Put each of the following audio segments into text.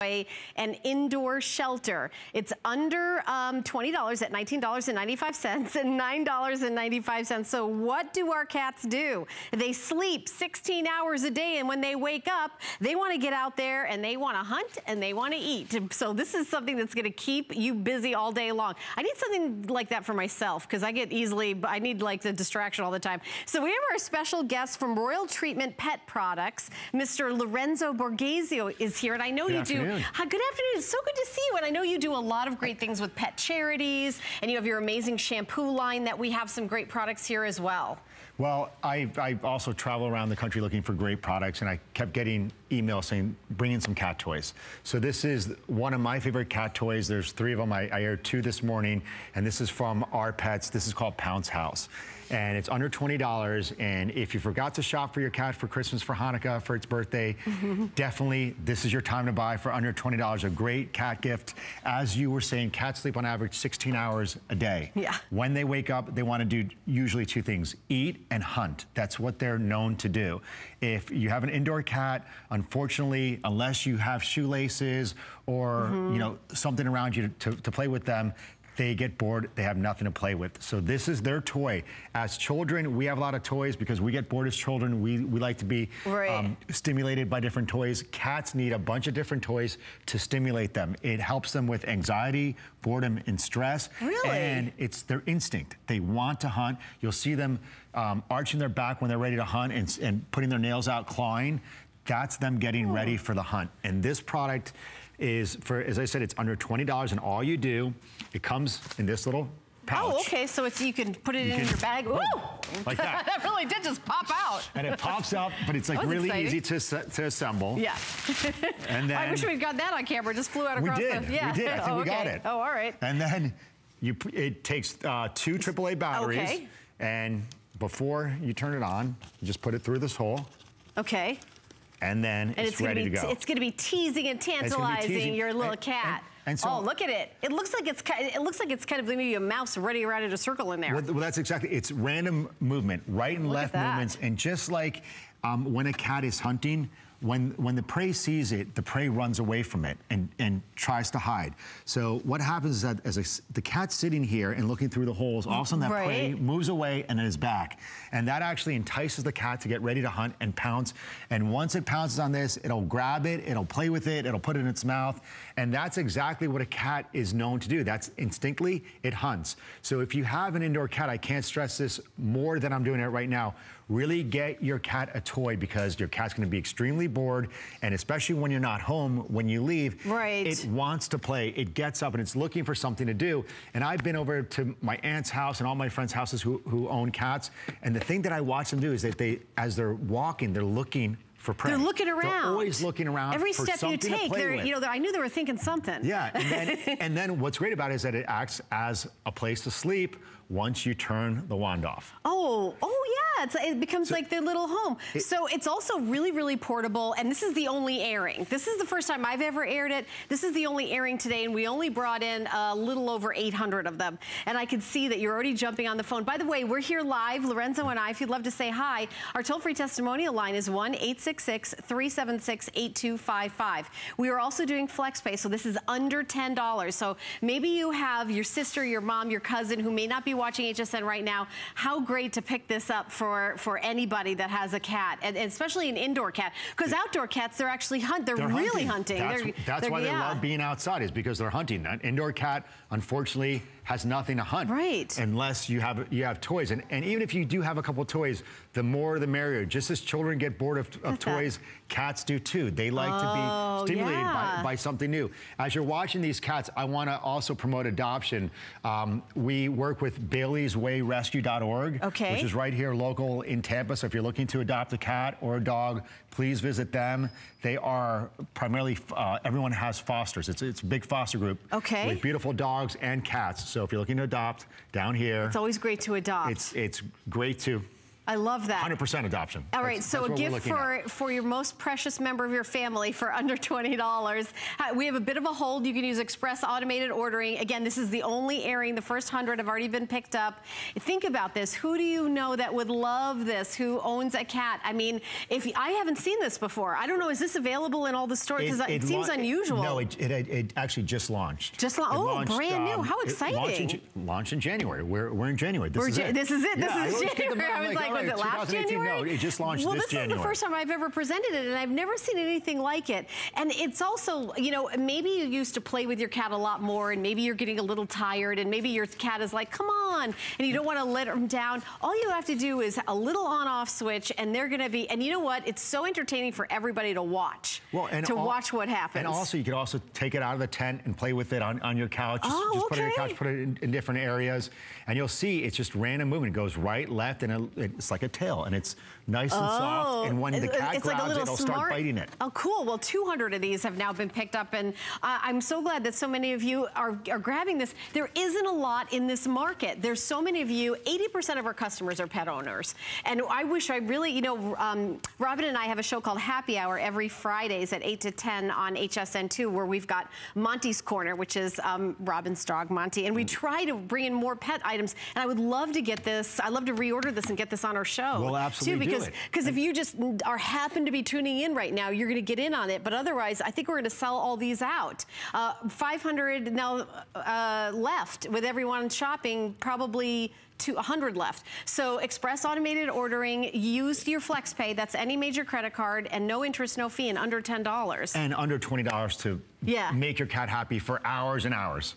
an indoor shelter. It's under um, $20 at $19.95 and $9.95. So what do our cats do? They sleep 16 hours a day and when they wake up, they want to get out there and they want to hunt and they want to eat. So this is something that's going to keep you busy all day long. I need something like that for myself because I get easily, I need like the distraction all the time. So we have our special guest from Royal Treatment Pet Products, Mr. Lorenzo Borghese is here and I know Good you afternoon. do Hi, uh, good afternoon. It's so good to see you. And I know you do a lot of great things with pet charities, and you have your amazing shampoo line that we have some great products here as well. Well, I, I also travel around the country looking for great products, and I kept getting emails saying, bring in some cat toys. So this is one of my favorite cat toys. There's three of them. I, I aired two this morning, and this is from our pets. This is called Pounce House. And it's under $20. And if you forgot to shop for your cat for Christmas, for Hanukkah, for its birthday, definitely this is your time to buy for under $20. A great cat gift. As you were saying, cats sleep on average 16 hours a day. Yeah. When they wake up, they want to do usually two things, eat and hunt. That's what they're known to do. If you have an indoor cat, unfortunately, unless you have shoelaces or Mm-hmm. you know something around you to, to play with them, they get bored, they have nothing to play with. So this is their toy. As children, we have a lot of toys because we get bored as children. We, we like to be um, stimulated by different toys. Cats need a bunch of different toys to stimulate them. It helps them with anxiety, boredom, and stress. Really? And it's their instinct. They want to hunt. You'll see them um, arching their back when they're ready to hunt and, and putting their nails out, clawing. That's them getting ready for the hunt. And this product is, for as I said, it's under $20 and all you do, it comes in this little pouch. Oh, okay. So it's you can put it You in can- your bag. Woo! like that. that really did just pop out. And it pops up, but it's like really exciting. easy to, to assemble. Yeah. And then I wish we'd got that on camera. Just flew out we across did. the. Yeah. We did. I think oh, we got it. Oh, all right. And then you, it takes uh, two AAA batteries. Okay. And before you turn it on, you just put it through this hole, Okay. And then And it's, it's, gonna ready be to go. it's gonna be teasing and tantalizing teasing. your little And- cat. and- and so- oh, look at it! It looks like it's it looks like it's kind of maybe a mouse running around in a circle in there. Well, well, that's exactly. It's random movement, right and Look left movements, and just like um, when a cat is hunting, when when the prey sees it, the prey runs away from it and and tries to hide. So what happens is that as a the cat's sitting here and looking through the holes, all of a sudden that prey moves away and then is back, and that actually entices the cat to get ready to hunt and pounce. And once it pounces on this, it'll grab it, it'll play with it, it'll put it in its mouth, and that's exactly what a cat is known to do. That's instinctively it hunts. So if you have an indoor cat, I can't stress this more than I'm doing it right now. Really get your cat a toy because your cat's going to be extremely bored, and especially when you're not home, when you leave, Right. it wants to play. It gets up and it's looking for something to do. And I've been over to my aunt's house and all my friends' houses who, who own cats. And the thing that I watch them do is that they, as they're walking, they're looking for prey. They're looking around. They're always looking around Every step you take, they're with. you know I knew they were thinking something. Yeah, and then, and then what's great about it is that it acts as a place to sleep once you turn the wand off. Oh, oh yeah, it's, it becomes like their little home. so it's also really, really portable, and this is the only airing. This is the first time I've ever aired it. This is the only airing today, and we only brought in a little over 800 of them. And I can see that you're already jumping on the phone. By the way, we're here live, Lorenzo and I, if you'd love to say hi. Our toll-free testimonial line is 1-866-376-8255. We are also doing FlexPay, so this is under $10. So maybe you have your sister, your mom, your cousin who may not be watching HSN right now. How great to pick this up for, for anybody that has a cat, and, and especially an indoor cat. Because outdoor cats, they're actually hunt. They're, They're really hunting. That's, They're- that's they're- why they yeah. love being outside is because they're hunting. An indoor cat, unfortunately, has nothing to hunt. Right. Unless you have you have toys. And, and even if you do have a couple toys, the more the merrier. Just as children get bored of, of toys, cats do too. They like Oh, to be stimulated yeah. by, by something new. As you're watching these cats, I want to also promote adoption. Um, we work with Bailey'sWayRescue.org, Okay. which is right here local in Tampa. So if you're looking to adopt a cat or a dog, please visit them. They are primarily, uh, everyone has fosters. It's, it's a big foster group. Okay. With beautiful dogs and cats. So if you're looking to adopt, down here, It's always great to adopt. it's, it's great to I love that. 100% adoption. All right, that's, so that's a gift for, for your most precious member of your family for under $20. We have a bit of a hold. You can use express automated ordering. Again, this is the only airing. The first 100 have already been picked up. Think about this. Who do you know that would love this? Who owns a cat? I mean, if I haven't seen this before. I don't know, is this available in all the stores? Because it, it, it, seems unusual. No, it, it, actually just launched. Just launched. Oh, launched, brand new. Um, How exciting. Launched in, launched in, January. We're, we're in January. This, is, it. this is it. This yeah, is January. I was like was it last January? No, it just launched well, this, this January. is the first time I've ever presented it, and I've never seen anything like it. And it's also, you know, maybe you used to play with your cat a lot more, and maybe you're getting a little tired, and maybe your cat is like, come on, and you don't want to let them down. All you have to do is a little on-off switch, and they're going to be, and you know what? It's so entertaining for everybody to watch, well, and to all, watch what happens. And also, you could also take it out of the tent and play with it on, on your couch. Just, oh, just okay. put it on your couch, put it in, in, different areas, and you'll see it's just random movement. It goes right, left, and it's like a tail, and it's nice and oh, soft. And when the cat it's grabs like it, it'll smart. start biting it. Oh, cool. Well, 200 of these have now been picked up, and uh, I'm so glad that so many of you are, are grabbing this. There isn't a lot in this market. There's so many of you. 80% of our customers are pet owners, and I wish I really, you know, um, Robin and I have a show called Happy Hour every Fridays at 8 to 10 on HSN2, where we've got Monty's Corner, which is um, Robin's dog, Monty, and we try to bring in more pet items. And I would love to get this. I love to reorder this and get this on our show. We'll absolutely too, because because if you just are happen to be tuning in right now, you're going to get in on it. But otherwise, I think we're going to sell all these out. Uh, 500 now uh, left with everyone shopping, probably to 100 left. So express automated ordering, use your FlexPay, that's any major credit card, and no interest, no fee, and under $10. And under $20 to yeah. make your cat happy for hours and hours.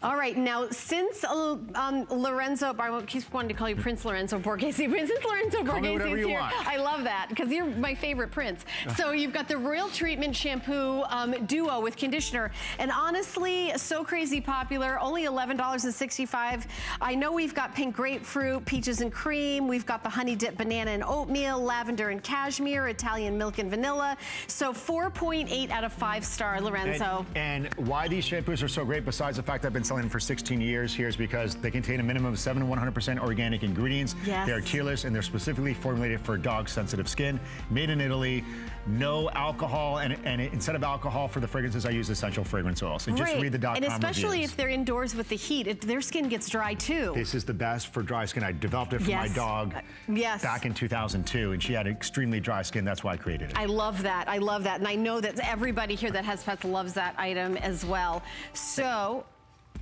All right, now since um, Lorenzo, I keep wanting to call you Prince Lorenzo Borghese, Prince Lorenzo Borghese is here. Want. I love that because you're my favorite prince. so you've got the Royal Treatment Shampoo um, Duo with conditioner, and honestly, so crazy popular. Only $11.65. I know we've got pink grapefruit, peaches and cream. We've got the honey dip banana and oatmeal, lavender and cashmere, Italian milk and vanilla. So 4.8 out of five star, Lorenzo. And, and why these shampoos are so great, besides the fact that I've been selling for 16 years here is because they contain a minimum of 7 to 100% organic ingredients. Yes. They're tearless and they're specifically formulated for dog sensitive skin, made in Italy, no alcohol, and, and instead of alcohol for the fragrances, I use essential fragrance oil. So just read the dot And especially reviews. if they're indoors with the heat, it, their skin gets dry too. This is the best for dry skin. I developed it for yes. my dog uh, yes. back in 2002, and she had extremely dry skin. That's why I created it. I love that. I love that. And I know that everybody here that has pets loves that item as well. So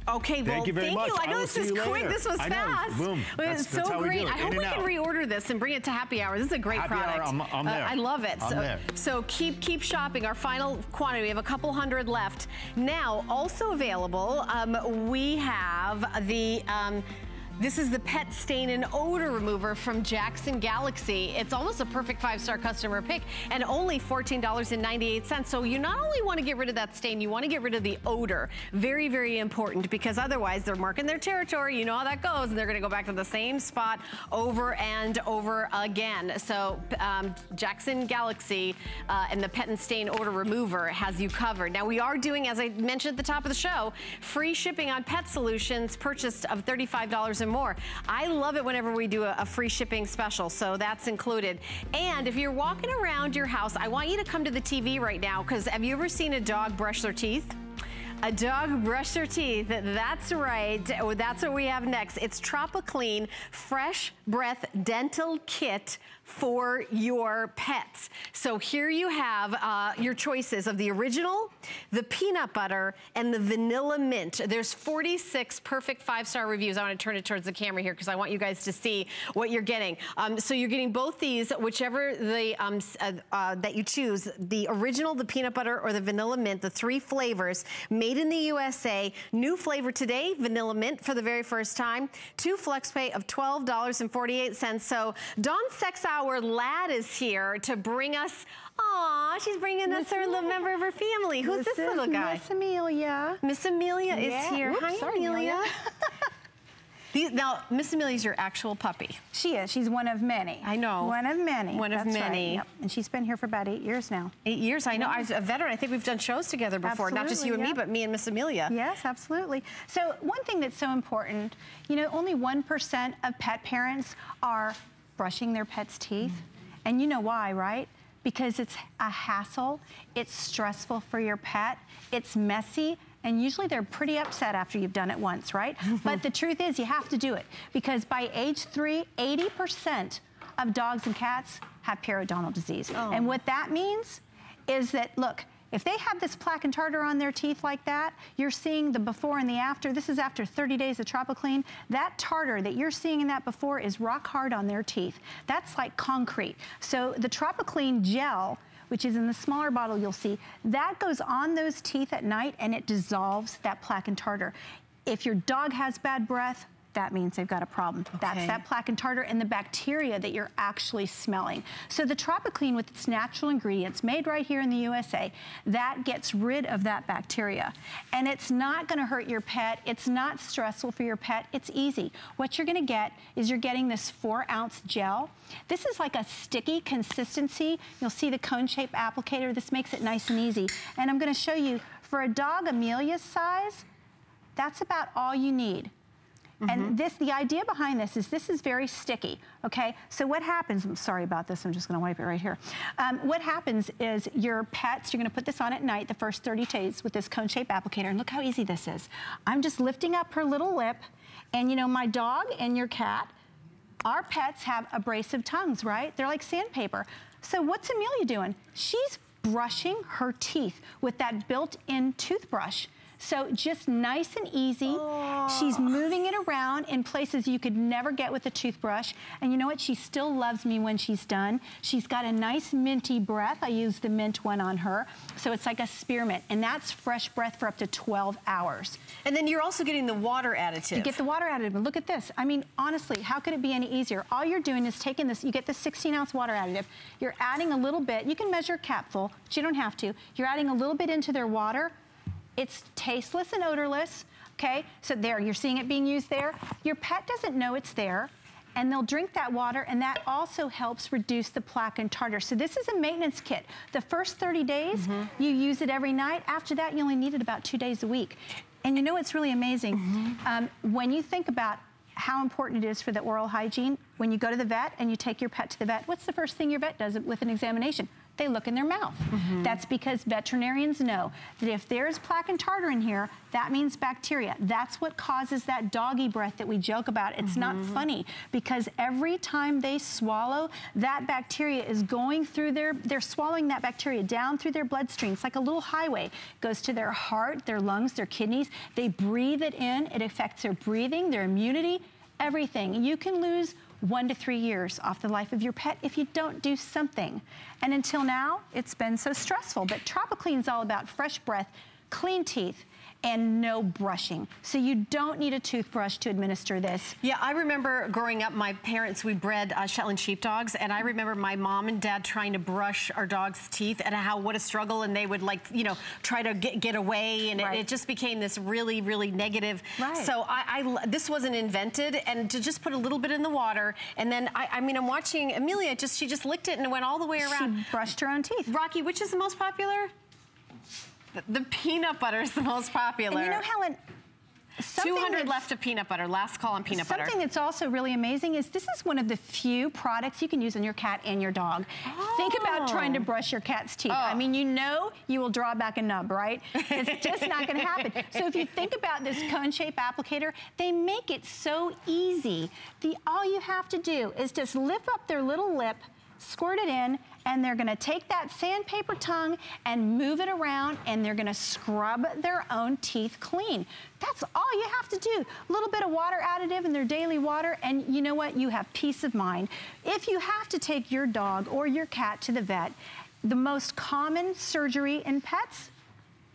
Okay, well, thank you. Very thank much. you. I know I this is quick. Later. This was I fast. Boom. It's so that's great. It. I hope In we can out. reorder this and bring it to happy hour. This is a great happy product. Hour, I'm, I'm there. Uh, I love it. I'm so, there. so keep keep shopping. Our final quantity. We have a couple hundred left. Now, also available, um, we have the. Um, this is the pet stain and odor remover from Jackson Galaxy. It's almost a perfect five-star customer pick and only $14.98. So you not only want to get rid of that stain, you want to get rid of the odor. Very, very important because otherwise they're marking their territory. You know how that goes and they're going to go back to the same spot over and over again. So um, Jackson Galaxy uh, and the pet and stain odor remover has you covered. Now we are doing, as I mentioned at the top of the show, free shipping on pet solutions purchased of $35 and more. I love it whenever we do a, a free shipping special, so that's included. And if you're walking around your house, I want you to come to the TV right now, because have you ever seen a dog brush their teeth? A dog brush their teeth. That's right. Oh, that's what we have next. It's Tropiclean Fresh Breath Dental Kit for your pets. So here you have uh, your choices of the original, the peanut butter, and the vanilla mint. There's 46 perfect five-star reviews. I want to turn it towards the camera here because I want you guys to see what you're getting. Um, so you're getting both these, whichever the um, uh, uh, that you choose, the original, the peanut butter, or the vanilla mint, the three flavors, made in the USA. New flavor today, vanilla mint for the very first time. Two flex pay of $12.48. So Dawn Sex Hour Our lad is here to bring us Aw, she's bringing us her little member of her family. Who's this, this little guy? Miss Amelia. Miss Amelia yeah. is here. Oops, Hi, sorry, Amelia. These, now, Miss Amelia's your actual puppy. She is. She's one of many. I know. One of many. One of That's many. Right. Yep. And she's been here for about eight years now. Eight years, I know. I was a veteran. I think we've done shows together before. Not just you and yeah. me, but me and Miss Amelia. Yes, absolutely. So one thing that's so important, you know, only 1% of pet parents are brushing their pet's teeth. And you know why, right? Because it's a hassle, it's stressful for your pet, it's messy, and usually they're pretty upset after you've done it once, right? but the truth is you have to do it because by age three, 80% of dogs and cats have periodontal disease. Oh. And what that means is that, look, if they have this plaque and tartar on their teeth like that, you're seeing the before and the after. This is after 30 days of Tropiclean. That tartar that you're seeing in that before is rock hard on their teeth. That's like concrete. So the Tropiclean gel, which is in the smaller bottle you'll see, that goes on those teeth at night and it dissolves that plaque and tartar. If your dog has bad breath, that means they've got a problem. That's that plaque and tartar and the bacteria that you're actually smelling. So the Tropiclean with its natural ingredients made right here in the USA, that gets rid of that bacteria. And it's not gonna hurt your pet. It's not stressful for your pet. It's easy. What you're gonna get is you're getting this four ounce gel. This is like a sticky consistency. You'll see the cone shape applicator. This makes it nice and easy. And I'm gonna show you, for a dog Amelia's size, that's about all you need. And this, the idea behind this is this is very sticky, okay? So what happens, I'm sorry about this, I'm just gonna wipe it right here. Um, what happens is your pets, you're gonna put this on at night, the first 30 days with this cone shape applicator, and look how easy this is. I'm just lifting up her little lip, and you know, my dog and your cat, our pets have abrasive tongues, right? They're like sandpaper. So what's Amelia doing? She's brushing her teeth with that built-in toothbrush. So just nice and easy. She's moving it around in places you could never get with a toothbrush. And you know what? She still loves me when she's done. She's got a nice minty breath. I use the mint one on her. So it's like a spearmint. And that's fresh breath for up to 12 hours. And then you're also getting the water additive. You get the water additive. Look at this. I mean, honestly, how could it be any easier? All you're doing is taking this, you get the 16 ounce water additive. You're adding a little bit. You can measure a capful, but you don't have to. You're adding a little bit into their water. It's tasteless and odorless, okay? So there, you're seeing it being used there. Your pet doesn't know it's there and they'll drink that water and that also helps reduce the plaque and tartar. So this is a maintenance kit. The first 30 days, you use it every night. After that, you only need it about two days a week. And you know what's really amazing? Um, when you think about how important it is for the oral hygiene, when you go to the vet and you take your pet to the vet, what's the first thing your vet does with an examination? They look in their mouth. Mm-hmm. That's because veterinarians know that if there's plaque and tartar in here, that means bacteria. That's what causes that doggy breath that we joke about. It's not mm-hmm. funny because every time they swallow, that bacteria is going through their, they're swallowing that bacteria down through their bloodstream. It's like a little highway. It goes to their heart, their lungs, their kidneys. They breathe it in. It affects their breathing, their immunity, everything. You can lose one to three years off the life of your pet if you don't do something. And until now, it's been so stressful. But Tropiclean is all about fresh breath, clean teeth, and no brushing. So you don't need a toothbrush to administer this. Yeah, I remember growing up, my parents, we bred uh, Shetland sheepdogs, and I remember my mom and dad trying to brush our dog's teeth and how, what a struggle, and they would like, you know, try to get, get away, and Right. it, it just became this really, really negative. Right. So I, I, this wasn't invented, and to just put a little bit in the water, and then, I, I mean, I'm watching Amelia, just she just licked it and it went all the way around. She brushed her own teeth. Rocky, which is the most popular? The, peanut butter is the most popular. And you know, Helen, something 200 left of peanut butter. Last call on peanut butter. Something that's also really amazing is this is one of the few products you can use on your cat and your dog. Think about oh. trying to Oh. brush your cat's teeth. I Oh. mean, you know you will draw back a nub, right? It's just not gonna happen. So if you think about this cone shape applicator, they make it so easy. The, all you have to do is just lift up their little lip, squirt it in, and they're gonna take that sandpaper tongue and move it around and they're gonna scrub their own teeth clean. That's all you have to do. A little bit of water additive in their daily water and you know what? You have peace of mind. If you have to take your dog or your cat to the vet, the most common surgery in pets,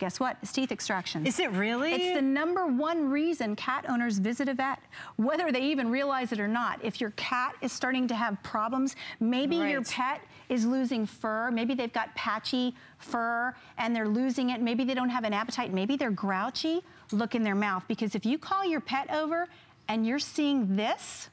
guess what? Is teeth extraction. Is it really? It's the number one reason cat owners visit a vet, whether they even realize it or not. If your cat is starting to have problems, maybe your pet is losing fur, maybe they've got patchy fur and they're losing it, maybe they don't have an appetite, maybe they're grouchy, look in their mouth. Because if you call your pet over and you're seeing this,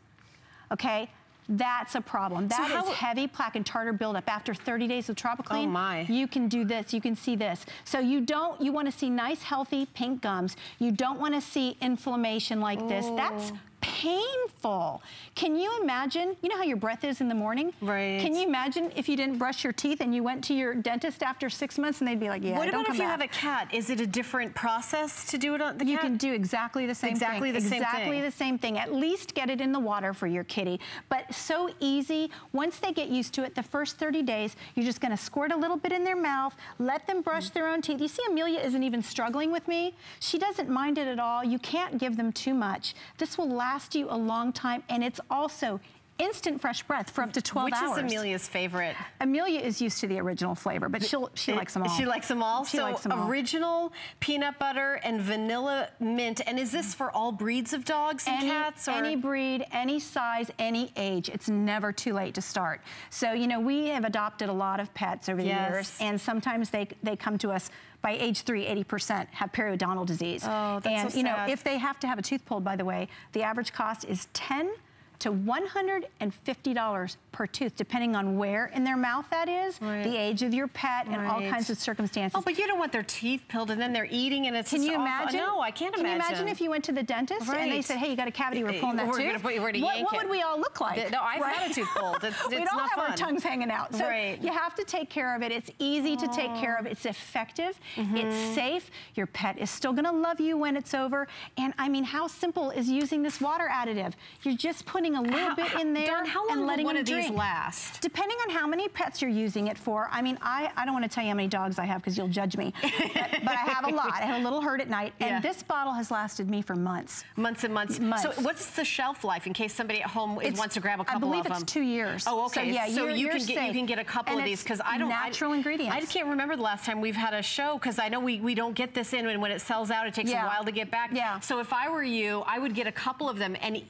okay, that's a problem. That is how- heavy plaque and tartar buildup. After 30 days of Tropiclean, Oh, my. you can do this, you can see this. So you don't, you wanna see nice, healthy pink gums. You don't wanna see inflammation like this. That's oh. Painful. Can you imagine, you know how your breath is in the morning? Right. Can you imagine if you didn't brush your teeth and you went to your dentist after six months and they'd be like, yeah, What don't about if you back. have a cat? Is it a different process to do it on the You cat? can do exactly the same Exactly thing. the same exactly thing. the same thing. At least get it in the water for your kitty. But so easy. Once they get used to it, the first 30 days, you're just going to squirt a little bit in their mouth, let them brush their own teeth. You see, Amelia isn't even struggling with me. She doesn't mind it at all. You can't give them too much. This will last you a long time, and it's also instant fresh breath for up to 12 Which hours. is Amelia's favorite? Amelia is used to the original flavor, but she'll, she likes them all. She likes them all. She so likes them all. original peanut butter and vanilla mint. And is this for all breeds of dogs and any, cats? Or? any breed, any size, any age. It's never too late to start. So, you know, we have adopted a lot of pets over the Yes. years, and sometimes they, they come to us by age three, 80% have periodontal disease. Oh, that's and, so you know, if they have to have a tooth pulled, by the way, the average cost is 10 to $150 per tooth, depending on where in their mouth that is, Right. the age of your pet, and all kinds of circumstances. Oh, but you don't want their teeth peeled and then they're eating and it's Can you awful. imagine? No, I can't Can imagine. Can you imagine if you went to the dentist and they said, "Hey, you got a cavity, we're pulling that We're tooth"? put you- we're what, what would we all look like? No, I've had a tooth pulled. It's- We'd all not have our tongues hanging out. So Right. you have to take care of it. It's easy to take care of. It's effective. Mm-hmm. It's safe. Your pet is still going to love you when it's over. And I mean, how simple is using this water additive? You're just putting a little How- bit in there how long and will letting one them of these last? Depending on how many pets you're using it for. I mean, I, I don't want to tell you how many dogs I have because you'll judge me. but, but I have a lot. I have a little herd at night. And Yeah. this bottle has lasted me for months. Months and months. Months. So what's the shelf life in case somebody at home It's- wants to grab a couple of them? I believe it's them? two years. Oh, okay. So, yeah, you're- you you're can get you can get a couple And of these because I don't natural I, ingredients. I just can't remember the last time we've had a show because I know we we don't get this in and when it sells out it takes Yeah. a while to get back. Yeah. So if I were you, I would get a couple of them and.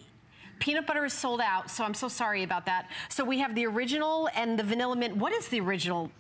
Peanut butter is sold out, so I'm so sorry about that. So we have the original and the vanilla mint. What is the original?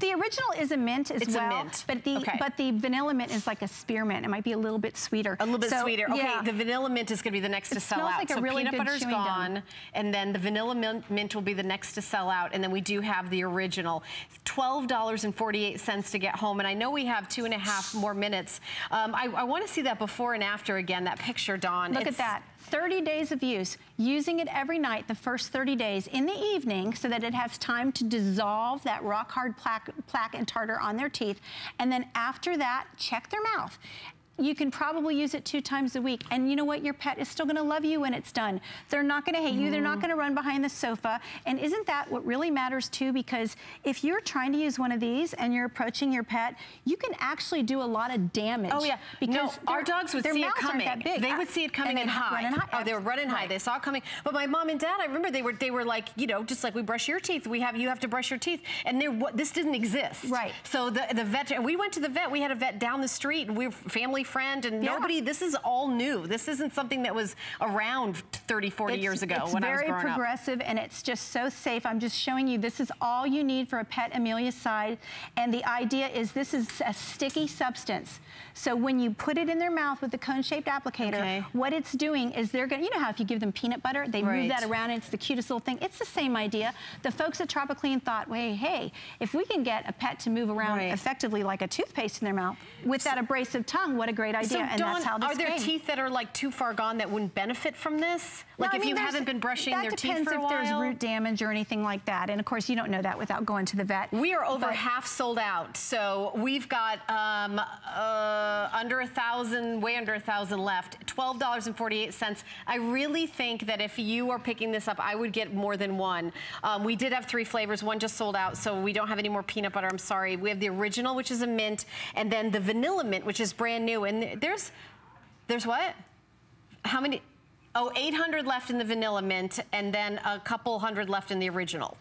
The original is a mint as It's a well, mint. but the Okay. but the vanilla mint is like a spearmint. It might be a little bit sweeter. A little bit So, sweeter. Okay, yeah. the vanilla mint is going to be the next to sell out. like a so really peanut butter's gone, and then the vanilla mint, mint will be the next to sell out, and then we do have the original. Twelve dollars and forty-eight cents to get home, and I know we have two and a half more minutes. Um, I, I want to see that before and after again. That picture, Dawn. Look It's- at that. 30 days of use, using it every night the first 30 days in the evening so that it has time to dissolve that rock hard plaque, plaque and tartar on their teeth. And then after that, check their mouth. You can probably use it two times a week. And you know what? Your pet is still gonna love you when it's done. They're not gonna hate you. They're not mm. gonna run behind the sofa. And isn't that what really matters too? Because if you're trying to use one of these and you're approaching your pet, you can actually do a lot of damage. Oh yeah, Because no, our dogs would see it coming. They would see it coming and and, they hide. and hide. Oh, they were running high. They saw it coming. But my mom and dad, I remember they were they were like, you know, just like we brush your teeth, we have you have to brush your teeth, and there this didn't exist. Right. So the the vet, we went to the vet. We had a vet down the street, and we were family friend, and Yeah. nobody. This is all new. This isn't something that was around 30, 40 It's- years ago it's when I was very growing up. progressive and it's just so safe. I'm just showing you this is all you need for a pet Amelia side. And the idea is this is a sticky substance. So when you put it in their mouth with the cone-shaped applicator, Okay. what it's doing is they're going to, you know how if you give them peanut butter, they Right. move that around and it's the cutest little thing. It's the same idea. The folks at Tropiclean thought, wait, hey, if we can get a pet to move around Right. effectively like a toothpaste in their mouth with that abrasive tongue, what a great idea. So, and Dawn, that's how this are there came. teeth that are like too far gone that wouldn't benefit from this? Like No, I if mean, you haven't been brushing their teeth for a while? That depends if there's root damage or anything like that. And of course, you don't know that without going to the vet. We are over But- half sold out, so we've got um, uh, under a thousand, way under a thousand left. Twelve dollars and forty-eight cents. I really think that if you are picking this up, I would get more than one. Um, we did have three flavors. One just sold out, so we don't have any more peanut butter. I'm sorry. We have the original, which is a mint, and then the vanilla mint, which is brand new. And there's, there's what? How many? Oh, 800 left in the vanilla mint, and then a couple hundred left in the original.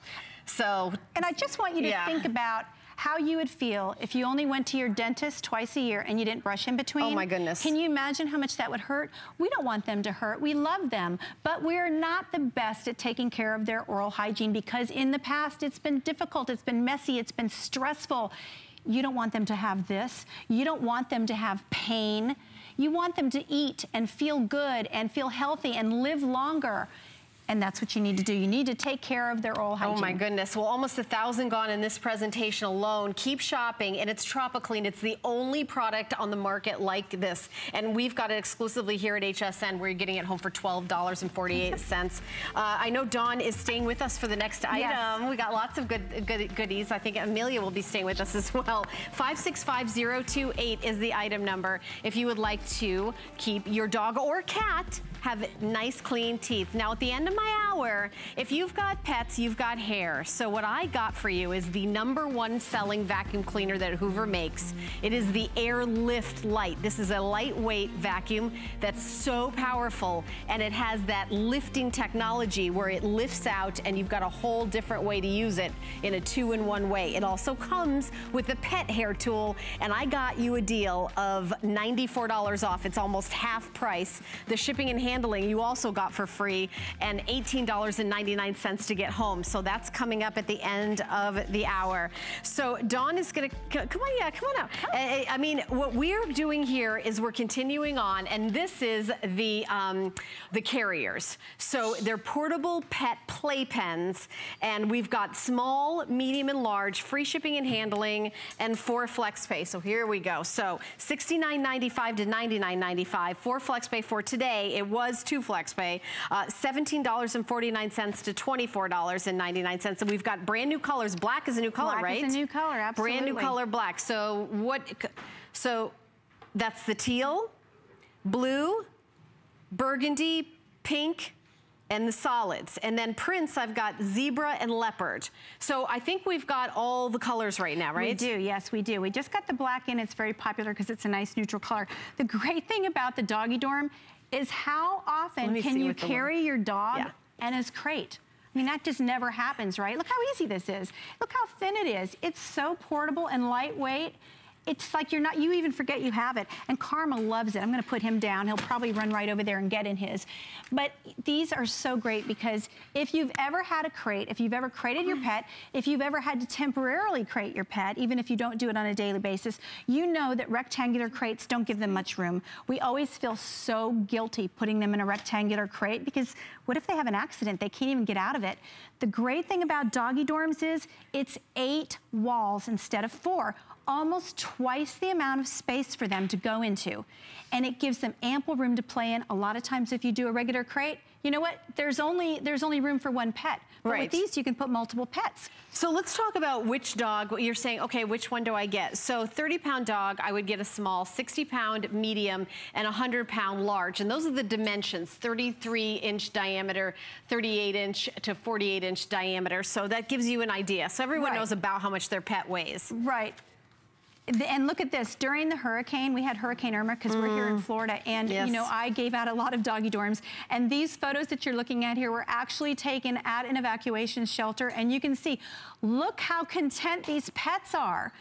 So And I just want you to Yeah. think about how you would feel if you only went to your dentist twice a year and you didn't brush in between. Oh, my goodness. Can you imagine how much that would hurt? We don't want them to hurt. We love them, but we're not the best at taking care of their oral hygiene because in the past it's been difficult, it's been messy, it's been stressful. You don't want them to have this. You don't want them to have pain. You want them to eat and feel good and feel healthy and live longer. And that's what you need to do. You need to take care of their oral hygiene. Oh my goodness. Well, almost a thousand gone in this presentation alone. Keep shopping, and it's TropiClean. It's the only product on the market like this. And we've got it exclusively here at HSN where you're getting it home for $12.48. uh, I know Dawn is staying with us for the next yes. item. We got lots of good, good goodies. I think Amelia will be staying with us as well. 565028 is the item number if you would like to keep your dog or cat have nice clean teeth. Now at the end of my hour, if you've got pets, you've got hair. So what I got for you is the number one selling vacuum cleaner that Hoover makes. It is the Air Lift Light. This is a lightweight vacuum that's so powerful and it has that lifting technology where it lifts out and you've got a whole different way to use it in a two-in-one way. It also comes with a pet hair tool and I got you a deal of $94 off. It's almost half price. The shipping and handling you also got for free and $18.99 to get home. So that's coming up at the end of the hour. So Dawn is gonna, come on, yeah, come on out. I, I mean, what we're doing here is we're continuing on and this is the, um, the carriers. So they're portable pet playpens and we've got small, medium, and large, free shipping and handling, and four flex pay. So here we go. So $69.95 to $99.95 for flex pay for today. It was two flex pay, uh, $17.49 to $24.99. And we've got brand new colors. Black is a new color, black right? Black is a new color, absolutely. Brand new color black. So what, so that's the teal, blue, burgundy, pink, and the solids. And then prints, I've got zebra and leopard. So I think we've got all the colors right now, right? We do, yes, we do. We just got the black in. It's very popular because it's a nice neutral color. The great thing about the doggy dorm is how often can you carry your dog yeah. and his crate? I mean, that just never happens, right? Look how easy this is. Look how thin it is. It's so portable and lightweight it's like you're not, you even forget you have it. And Karma loves it. I'm gonna put him down. He'll probably run right over there and get in his. But these are so great because if you've ever had a crate, if you've ever crated your pet, if you've ever had to temporarily crate your pet, even if you don't do it on a daily basis, you know that rectangular crates don't give them much room. We always feel so guilty putting them in a rectangular crate because what if they have an accident? They can't even get out of it. The great thing about doggy dorms is it's eight walls instead of four almost twice the amount of space for them to go into. And it gives them ample room to play in. A lot of times if you do a regular crate, you know what? There's only there's only room for one pet. But right. with these, you can put multiple pets. So let's talk about which dog, you're saying, okay, which one do I get? So 30 pound dog, I would get a small, 60 pound medium, and 100 pound large. And those are the dimensions, 33 inch diameter, 38 inch to 48 inch diameter. So that gives you an idea. So everyone right. knows about how much their pet weighs. Right and look at this, during the hurricane, we had Hurricane Irma because mm. we're here in mm. Florida and yes. you know, I gave out a lot of doggy dorms and these photos that you're looking at here were actually taken at an evacuation shelter and you can see, look how content these pets are.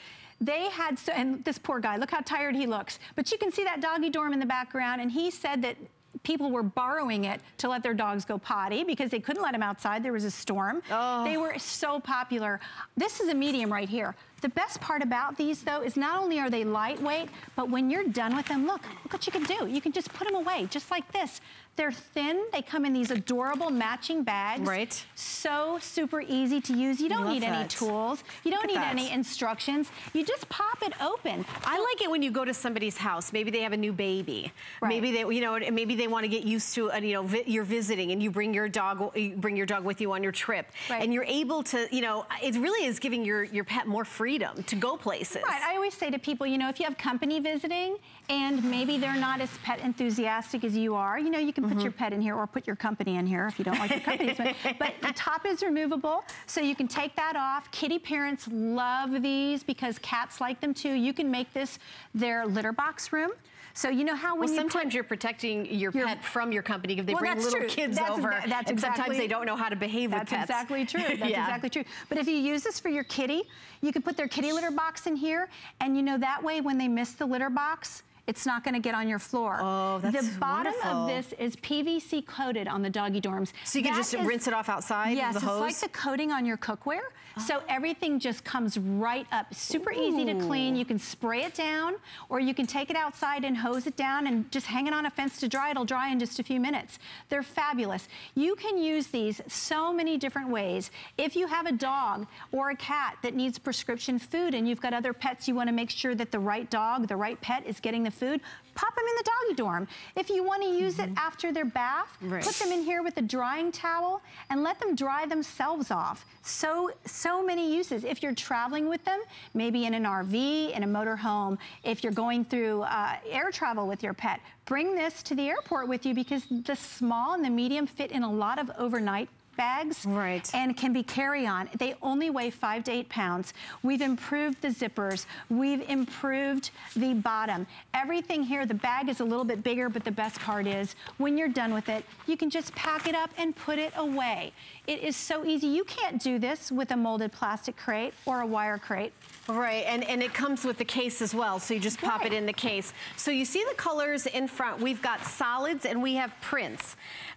They had, so, and this poor guy, look how tired he looks. But you can see that doggy dorm in the background and he said that people were borrowing it to let their dogs go potty because they couldn't let them outside. There was a storm. Oh. They were so popular. This is a medium right here. The best part about these though is not only are they lightweight, but when you're done with them, look, look what you can do. You can just put them away just like this. They're thin. They come in these adorable matching bags. Right. So super easy to use. You don't need that. any tools. You don't need that. any instructions. You just pop it open. I like it when you go to somebody's house. Maybe they have a new baby. Right. Maybe they, you know, maybe they want to get used to, a, you know, vi you're visiting and you bring your dog, you bring your dog with you on your trip, right. and you're able to, you know, it really is giving your your pet more freedom to go places. Right. I always say to people, you know, if you have company visiting and maybe they're not as pet enthusiastic as you are, you know, you can put mm -hmm. your pet in here or put your company in here if you don't like your company. but the top is removable, so you can take that off. Kitty parents love these because cats like them too. You can make this their litter box room. So you know how when well, you sometimes you're protecting your, your, pet from your company if they well, bring little true. kids that's, over. That's and exactly, sometimes they don't know how to behave with pets. That's exactly true. That's yeah. exactly true. But if you use this for your kitty, you can put their kitty litter box in here, and you know that way when they miss the litter box, It's not gonna get on your floor. Oh, that's The bottom wonderful. of this is PVC coated on the doggy dorms. So you can That just is- rinse it off outside with Yes, it's like the coating on your cookware. So oh. everything just comes right up. Super easy to clean. You can spray it down or you can take it outside and hose it down and just hang it on a fence to dry. It'll dry in just a few minutes. They're fabulous. You can use these so many different ways. If you have a dog or a cat that needs prescription food and you've got other pets, you wanna make sure that the right dog, the right pet is getting the food, pop them in the doggy dorm. If you wanna use it after their bath, Right. put them in here with a drying towel and let them dry themselves off. So, so many uses. If you're traveling with them, maybe in an RV, in a motorhome, if you're going through uh, air travel with your pet, bring this to the airport with you because the small and the medium fit in a lot of overnight bags Right. and can be carry-on. They only weigh five to eight pounds. We've improved the zippers. We've improved the bottom. Everything here, the bag is a little bit bigger, but the best part is when you're done with it, you can just pack it up and put it away. It is so easy. You can't do this with a molded plastic crate or a wire crate. Right, and, and it comes with the case as well, so you just pop Right. it in the case. So you see the colors in front. We've got solids and we have prints.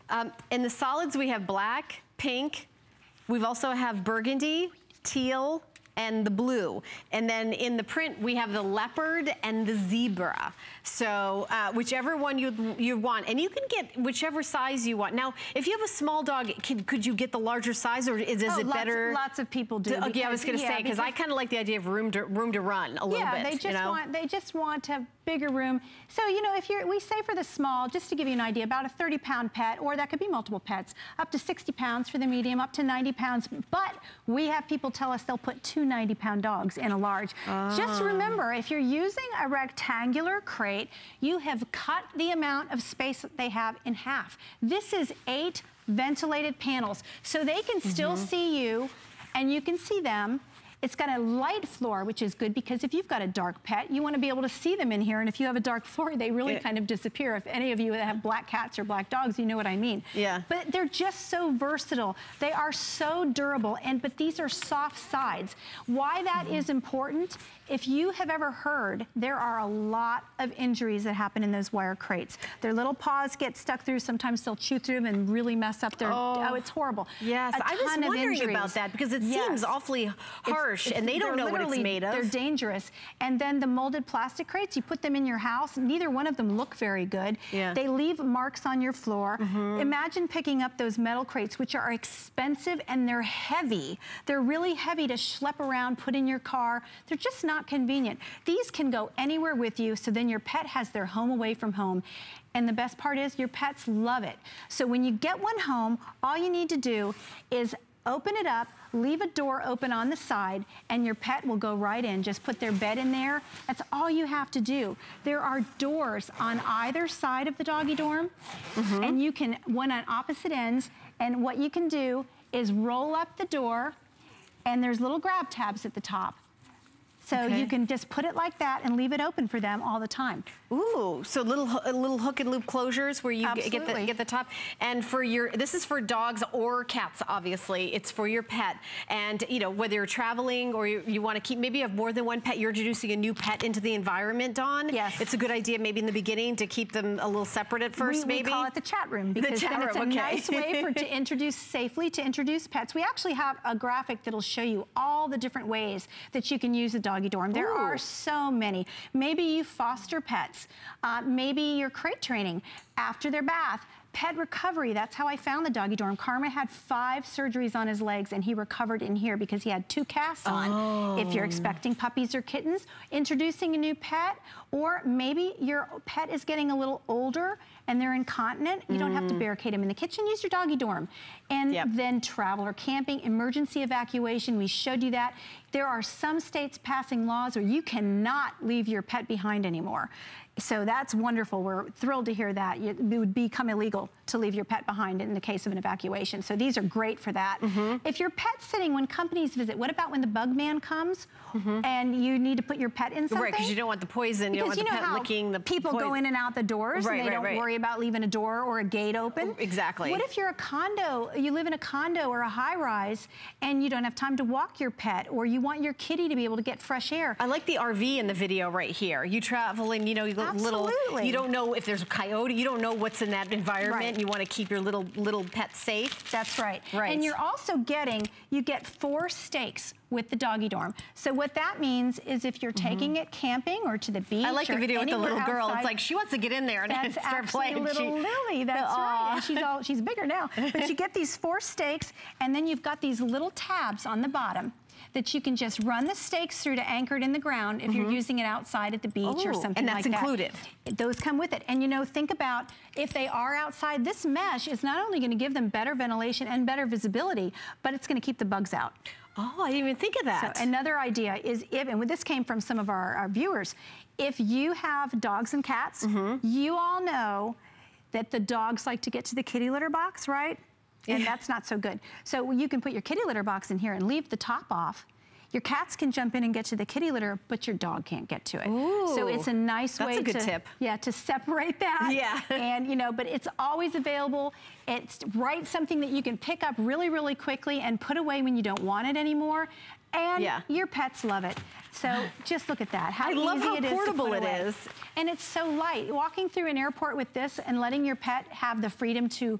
Um, in the solids, we have black, pink. We've also have burgundy, teal, and the blue. And then in the print, we have the leopard and the zebra. So uh, whichever one you you want. And you can get whichever size you want. Now, if you have a small dog, can, could you get the larger size or is, is Oh, it lots, better? Lots of people do. Yeah, I was gonna say, because I kind of like the idea of room to, room to run a little yeah, bit, they just you know? want they just want to have bigger room. So you know, if you're we say for the small, just to give you an idea, about a 30 pound pet, or that could be multiple pets, up to 60 pounds for the medium, up to 90 pounds. But we have people tell us they'll put two 90 pound dogs in a large. Ah. Just remember, if you're using a rectangular crate, you have cut the amount of space that they have in half. This is eight ventilated panels, so they can still Mm-hmm. see you and you can see them. It's got a light floor, which is good because if you've got a dark pet, you want to be able to see them in here. And if you have a dark floor, they really Yeah. kind of disappear. If any of you that have black cats or black dogs, you know what I mean. Yeah. But they're just so versatile. They are so durable. And but these are soft sides. Why that Mm-hmm. is important, if you have ever heard, there are a lot of injuries that happen in those wire crates. Their little paws get stuck through. Sometimes they'll chew through them and really mess up their, Oh. oh, it's horrible. Yes, A I was wondering injuries. about that because it Yes. seems awfully It's- harsh it's- and they don't know what it's made of. They're dangerous. And then the molded plastic crates, you put them in your house. Neither one of them look very good. Yeah. They leave marks on your floor. Mm-hmm. Imagine picking up those metal crates, which are expensive and they're heavy. They're really heavy to schlep around, put in your car. They're just not convenient. These can go anywhere with you, so then your pet has their home away from home. And the best part is your pets love it. So when you get one home, all you need to do is open it up, leave a door open on the side, and your pet will go right in. Just put their bed in there. That's all you have to do. There are doors on either side of the doggy dorm, Mm-hmm. and you can, one on opposite ends, and what you can do is roll up the door, and there's little grab tabs at the top. So Okay. you can just put it like that and leave it open for them all the time. Ooh, so little uh, little hook and loop closures where you get the get the top. And for your this is for dogs or cats, obviously. It's for your pet. And you know whether you're traveling or you, you want to keep maybe you have more than one pet. You're introducing a new pet into the environment, Dawn. Yes. It's a good idea maybe in the beginning to keep them a little separate at first. we, maybe we call it the chat room The because chat then it's a okay. nice way for to introduce safely to introduce pets. We actually have a graphic that'll show you all the different ways that you can use a doggy dorm. There Ooh. are so many. Maybe you foster pets. Uh, maybe you're crate training after their bath. Pet recovery, that's how I found the doggy dorm. Karma had five surgeries on his legs and he recovered in here because he had two casts on. If Oh. you're expecting puppies or kittens, introducing a new pet, or maybe your pet is getting a little older and they're incontinent, you don't have to barricade them in the kitchen, use your doggy dorm. And Mm. Yep. then travel or camping, emergency evacuation, we showed you that. There are some states passing laws where you cannot leave your pet behind anymore. So that's wonderful. We're thrilled to hear that. It would become illegal. to leave your pet behind in the case of an evacuation. So these are great for that. Mm -hmm. If your pet's sitting when companies visit, what about when the bug man comes mm -hmm. and you need to put your pet in something? Right, because you don't want the poison, you don't want you the pet licking the people go in and out the doors right, and they right, don't right. worry about leaving a door or a gate open. Oh, exactly. What if you're a condo, you live in a condo or a high rise and you don't have time to walk your pet or you want your kitty to be able to get fresh air? I like the RV in the video right here. You travel and you know, you little, you don't know if there's a coyote, you don't know what's in that environment. You want to keep your little little pet safe. That's right. Right. And you're also getting, you get four stakes with the doggy dorm. So what that means is if you're mm -hmm. taking it camping or to the beach I like the video with the little girl. Outside, it's like she wants to get in there and that's start playing. little she, Lily. That's Aww. right. And she's all she's bigger now. But you get these four stakes and then you've got these little tabs on the bottom that you can just run the stakes through to anchor it in the ground if mm -hmm. you're mm-hmm. using it outside at the beach or something like that. And that's included. Those come with it. And you know, think about if they are outside, this mesh is not only gonna give them better ventilation and better visibility, but it's gonna keep the bugs out. Oh, I didn't even think of that. So another idea is if, and this came from some of our, our viewers, if you have dogs and cats, mm -hmm. you all know that the dogs like to get to the kitty litter box, right? and that's not so good. So you can put your kitty litter box in here and leave the top off. Your cats can jump in and get to the kitty litter, but your dog can't get to it. Ooh, so it's a nice way to, tip. yeah, to separate that. Yeah. and you know, but it's always available. It's right something that you can pick up really, really quickly and put away when you don't want it anymore. And yeah. your pets love it. So just look at that. How I love how portable it away. is. And it's so light. Walking through an airport with this and letting your pet have the freedom to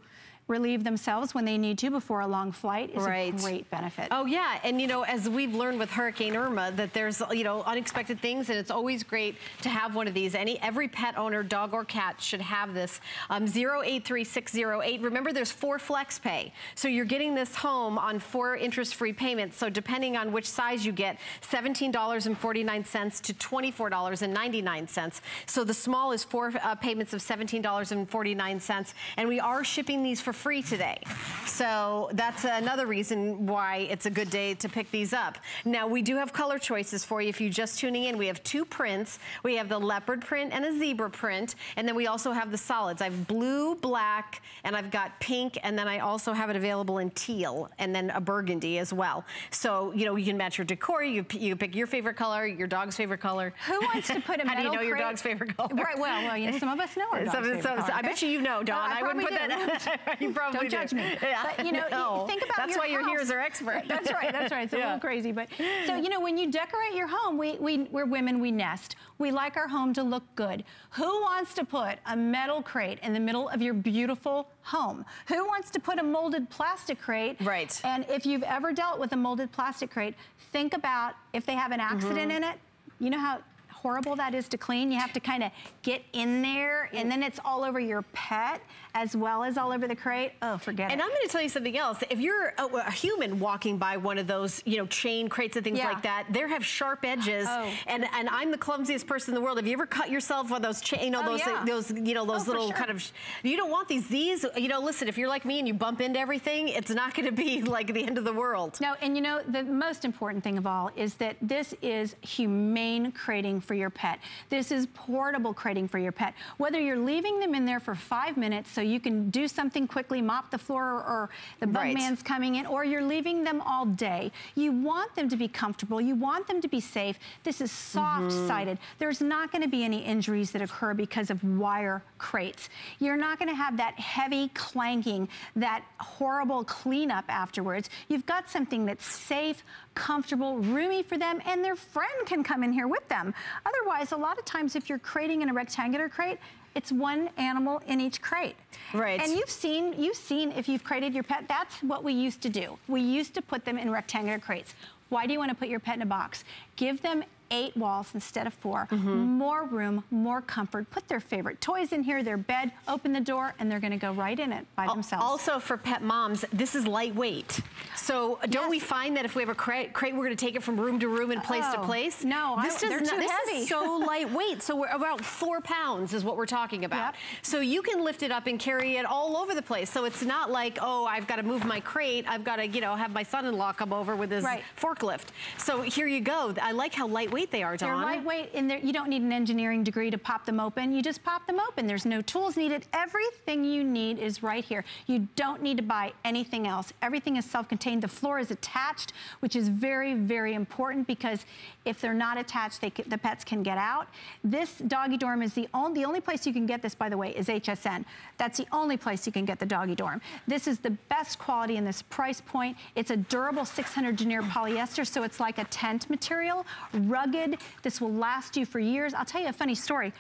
relieve themselves when they need to before a long flight is right. a great benefit. Oh yeah, and you know, as we've learned with Hurricane Irma, that there's, you know, unexpected things and it's always great to have one of these. Any Every pet owner, dog or cat, should have this. Um, 083608. Remember, there's four flex pay. So you're getting this home on four interest-free payments. So depending on which size you get, $17.49 to $24.99. So the small is four uh, payments of $17.49. And we are shipping these for free today. So that's another reason why it's a good day to pick these up. Now, we do have color choices for you. If you're just tuning in, we have two prints. We have the leopard print and a zebra print, and then we also have the solids. I have blue, black, and I've got pink, and then I also have it available in teal, and then a burgundy as well. So, you know, you can match your decor. You, you pick your favorite color, your dog's favorite color. Who wants to put a How do you know your dog's favorite color? Right, well, well you know, some of us know our dog's some, favorite some, color. I bet you you know, Dawn. Uh, I, I wouldn't put do. that. you probably Don't judge do. me. Yeah. But, you know, no. think about That's your why house. you're here expert. That's right, that's right. It's a yeah. little crazy. But so, you know, when you decorate your home, we, we, we're women, we nest. We like our home to look good. Who wants to put a metal crate in the middle of your beautiful home? Who wants to put a molded plastic crate? Right. And if you've ever dealt with a molded plastic crate, think about if they have an accident mm -hmm. in it, you know how horrible that is to clean. You have to kind of get in there and then it's all over your pet as well as all over the crate. Oh, forget and it. And I'm going to tell you something else. If you're a, a, human walking by one of those, you know, chain crates and things yeah. like that, there have sharp edges. Oh. And and I'm the clumsiest person in the world. Have you ever cut yourself on those chain, you know, oh, those yeah. those you know those oh, little sure. kind of you don't want these these, you know, listen, if you're like me and you bump into everything, it's not going to be like the end of the world. No, and you know, the most important thing of all is that this is humane crating for your pet. This is portable crating for your pet. Whether you're leaving them in there for five minutes so you can do something quickly, mop the floor or the bug right. man's coming in, or you're leaving them all day. You want them to be comfortable. You want them to be safe. This is soft-sided. Mm -hmm. There's not going to be any injuries that occur because of wire crates. You're not going to have that heavy clanking, that horrible cleanup afterwards. You've got something that's safe, comfortable, roomy for them, and their friend can come in here with them. Otherwise, a lot of times if you're crating in a rectangular crate, it's one animal in each crate. Right. And you've seen, you've seen if you've crated your pet, that's what we used to do. We used to put them in rectangular crates. Why do you want to put your pet in a box? Give them eight walls instead of 4 mm -hmm. More room, more comfort. Put their favorite toys in here, their bed, open the door, and they're gonna go right in it by themselves. Also for pet moms, this is lightweight. So don't yes. we find that if we have a crate, crate we're gonna take it from room to room and place oh, to place? No, this I, they're not, too this heavy. is so lightweight. So we're about four pounds is what we're talking about. Yep. So you can lift it up and carry it all over the place. So it's not like, oh, I've got to move my crate. I've got to, you know, have my son-in-law come over with his right. forklift. So here you go. I like how lightweight lightweight they are, Dawn. They're lightweight, and they're, you don't need an engineering degree to pop them open. You just pop them open. There's no tools needed. Everything you need is right here. You don't need to buy anything else. Everything is self-contained. The floor is attached, which is very, very important because if they're not attached, they the pets can get out. This doggy dorm is the only, the only place you can get this, by the way, is HSN. That's the only place you can get the doggy dorm. This is the best quality in this price point. It's a durable 600 denier polyester, so it's like a tent material, rugged. This will last you for years. I'll tell you a funny story.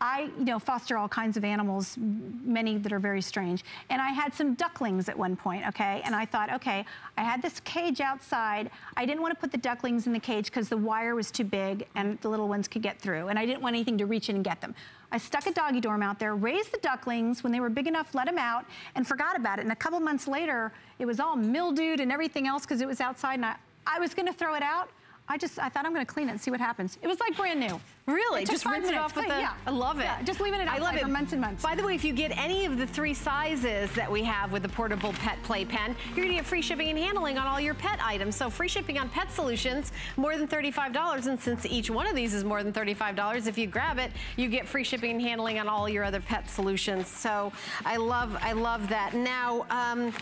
I, you know, foster all kinds of animals, many that are very strange. And I had some ducklings at one point, okay? And I thought, okay, I had this cage outside. I didn't want to put the ducklings in the cage because the wire was too big and the little ones could get through. And I didn't want anything to reach in and get them. I stuck a doggy dorm out there, raised the ducklings. When they were big enough, let them out and forgot about it. And a couple months later, it was all mildewed and everything else because it was outside. And I, I was going to throw it out. I just, I thought I'm gonna clean it and see what happens. It was like brand new. Really? Just rinse minutes. it off with the, yeah. I love it. Yeah, just leaving it outside I love it. for months and months. By the way, if you get any of the three sizes that we have with the portable pet playpen, you're gonna get free shipping and handling on all your pet items. So free shipping on pet solutions, more than $35. And since each one of these is more than $35, if you grab it, you get free shipping and handling on all your other pet solutions. So I love, I love that. Now, um,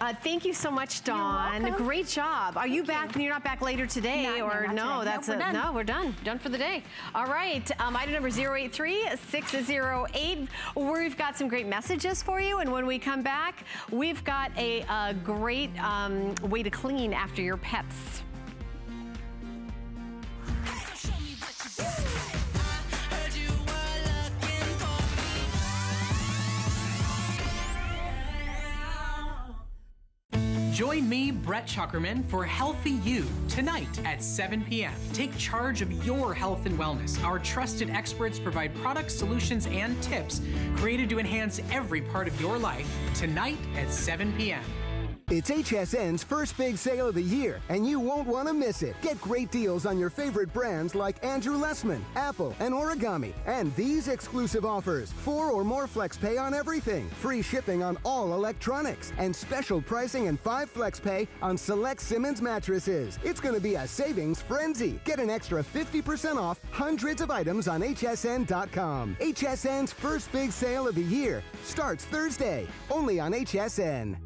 uh, thank you so much, Dawn. Great job. Are thank you back? You. You're not back later today, not, or no? no that's nope, a, no. We're done. Done for the day. All right. Um, item number 083-608. We've got some great messages for you, and when we come back, we've got a, a great um, way to clean after your pets. Join me, Brett Schuckerman, for Healthy You tonight at 7 p.m. Take charge of your health and wellness. Our trusted experts provide products, solutions, and tips created to enhance every part of your life tonight at 7 p.m. It's HSN's first big sale of the year, and you won't want to miss it. Get great deals on your favorite brands like Andrew Lessman, Apple, and Origami. And these exclusive offers four or more flex pay on everything, free shipping on all electronics, and special pricing and five flex pay on select Simmons mattresses. It's going to be a savings frenzy. Get an extra 50% off hundreds of items on HSN.com. HSN's first big sale of the year starts Thursday, only on HSN.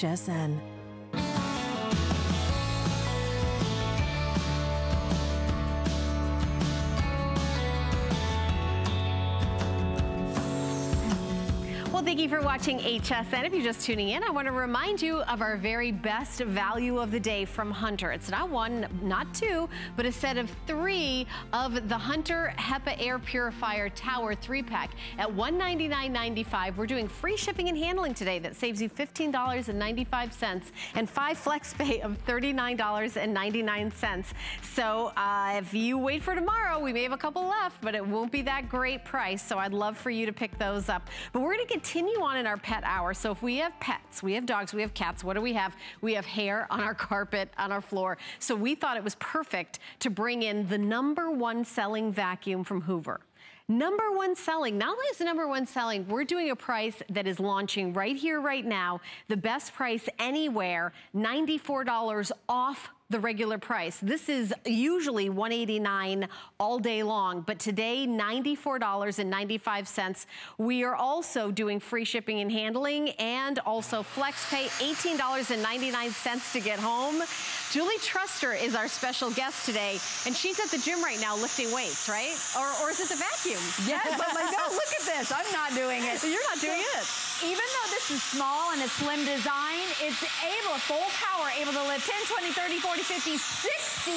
HSN. thank you for watching HSN. If you're just tuning in, I want to remind you of our very best value of the day from Hunter. It's not one, not two, but a set of three of the Hunter HEPA Air Purifier Tower 3-pack at $199.95. We're doing free shipping and handling today that saves you $15.95 and five flex pay of $39.99. So uh, if you wait for tomorrow, we may have a couple left, but it won't be that great price. So I'd love for you to pick those up. But we're going to continue on in our pet hour. So if we have pets, we have dogs, we have cats, what do we have? We have hair on our carpet, on our floor. So we thought it was perfect to bring in the number one selling vacuum from Hoover. Number one selling, not only is the number one selling, we're doing a price that is launching right here, right now. The best price anywhere, $94 off the regular price. This is usually 189 all day long, but today $94.95. We are also doing free shipping and handling and also flex pay $18.99 to get home. Julie Truster is our special guest today, and she's at the gym right now lifting weights, right? Or, or is it the vacuum? Yes, but like, no, look at this. I'm not doing it. You're not doing it. Even though this is small and a slim design, it's able, full power, able to lift 10, 20, 30, 40, 50, 60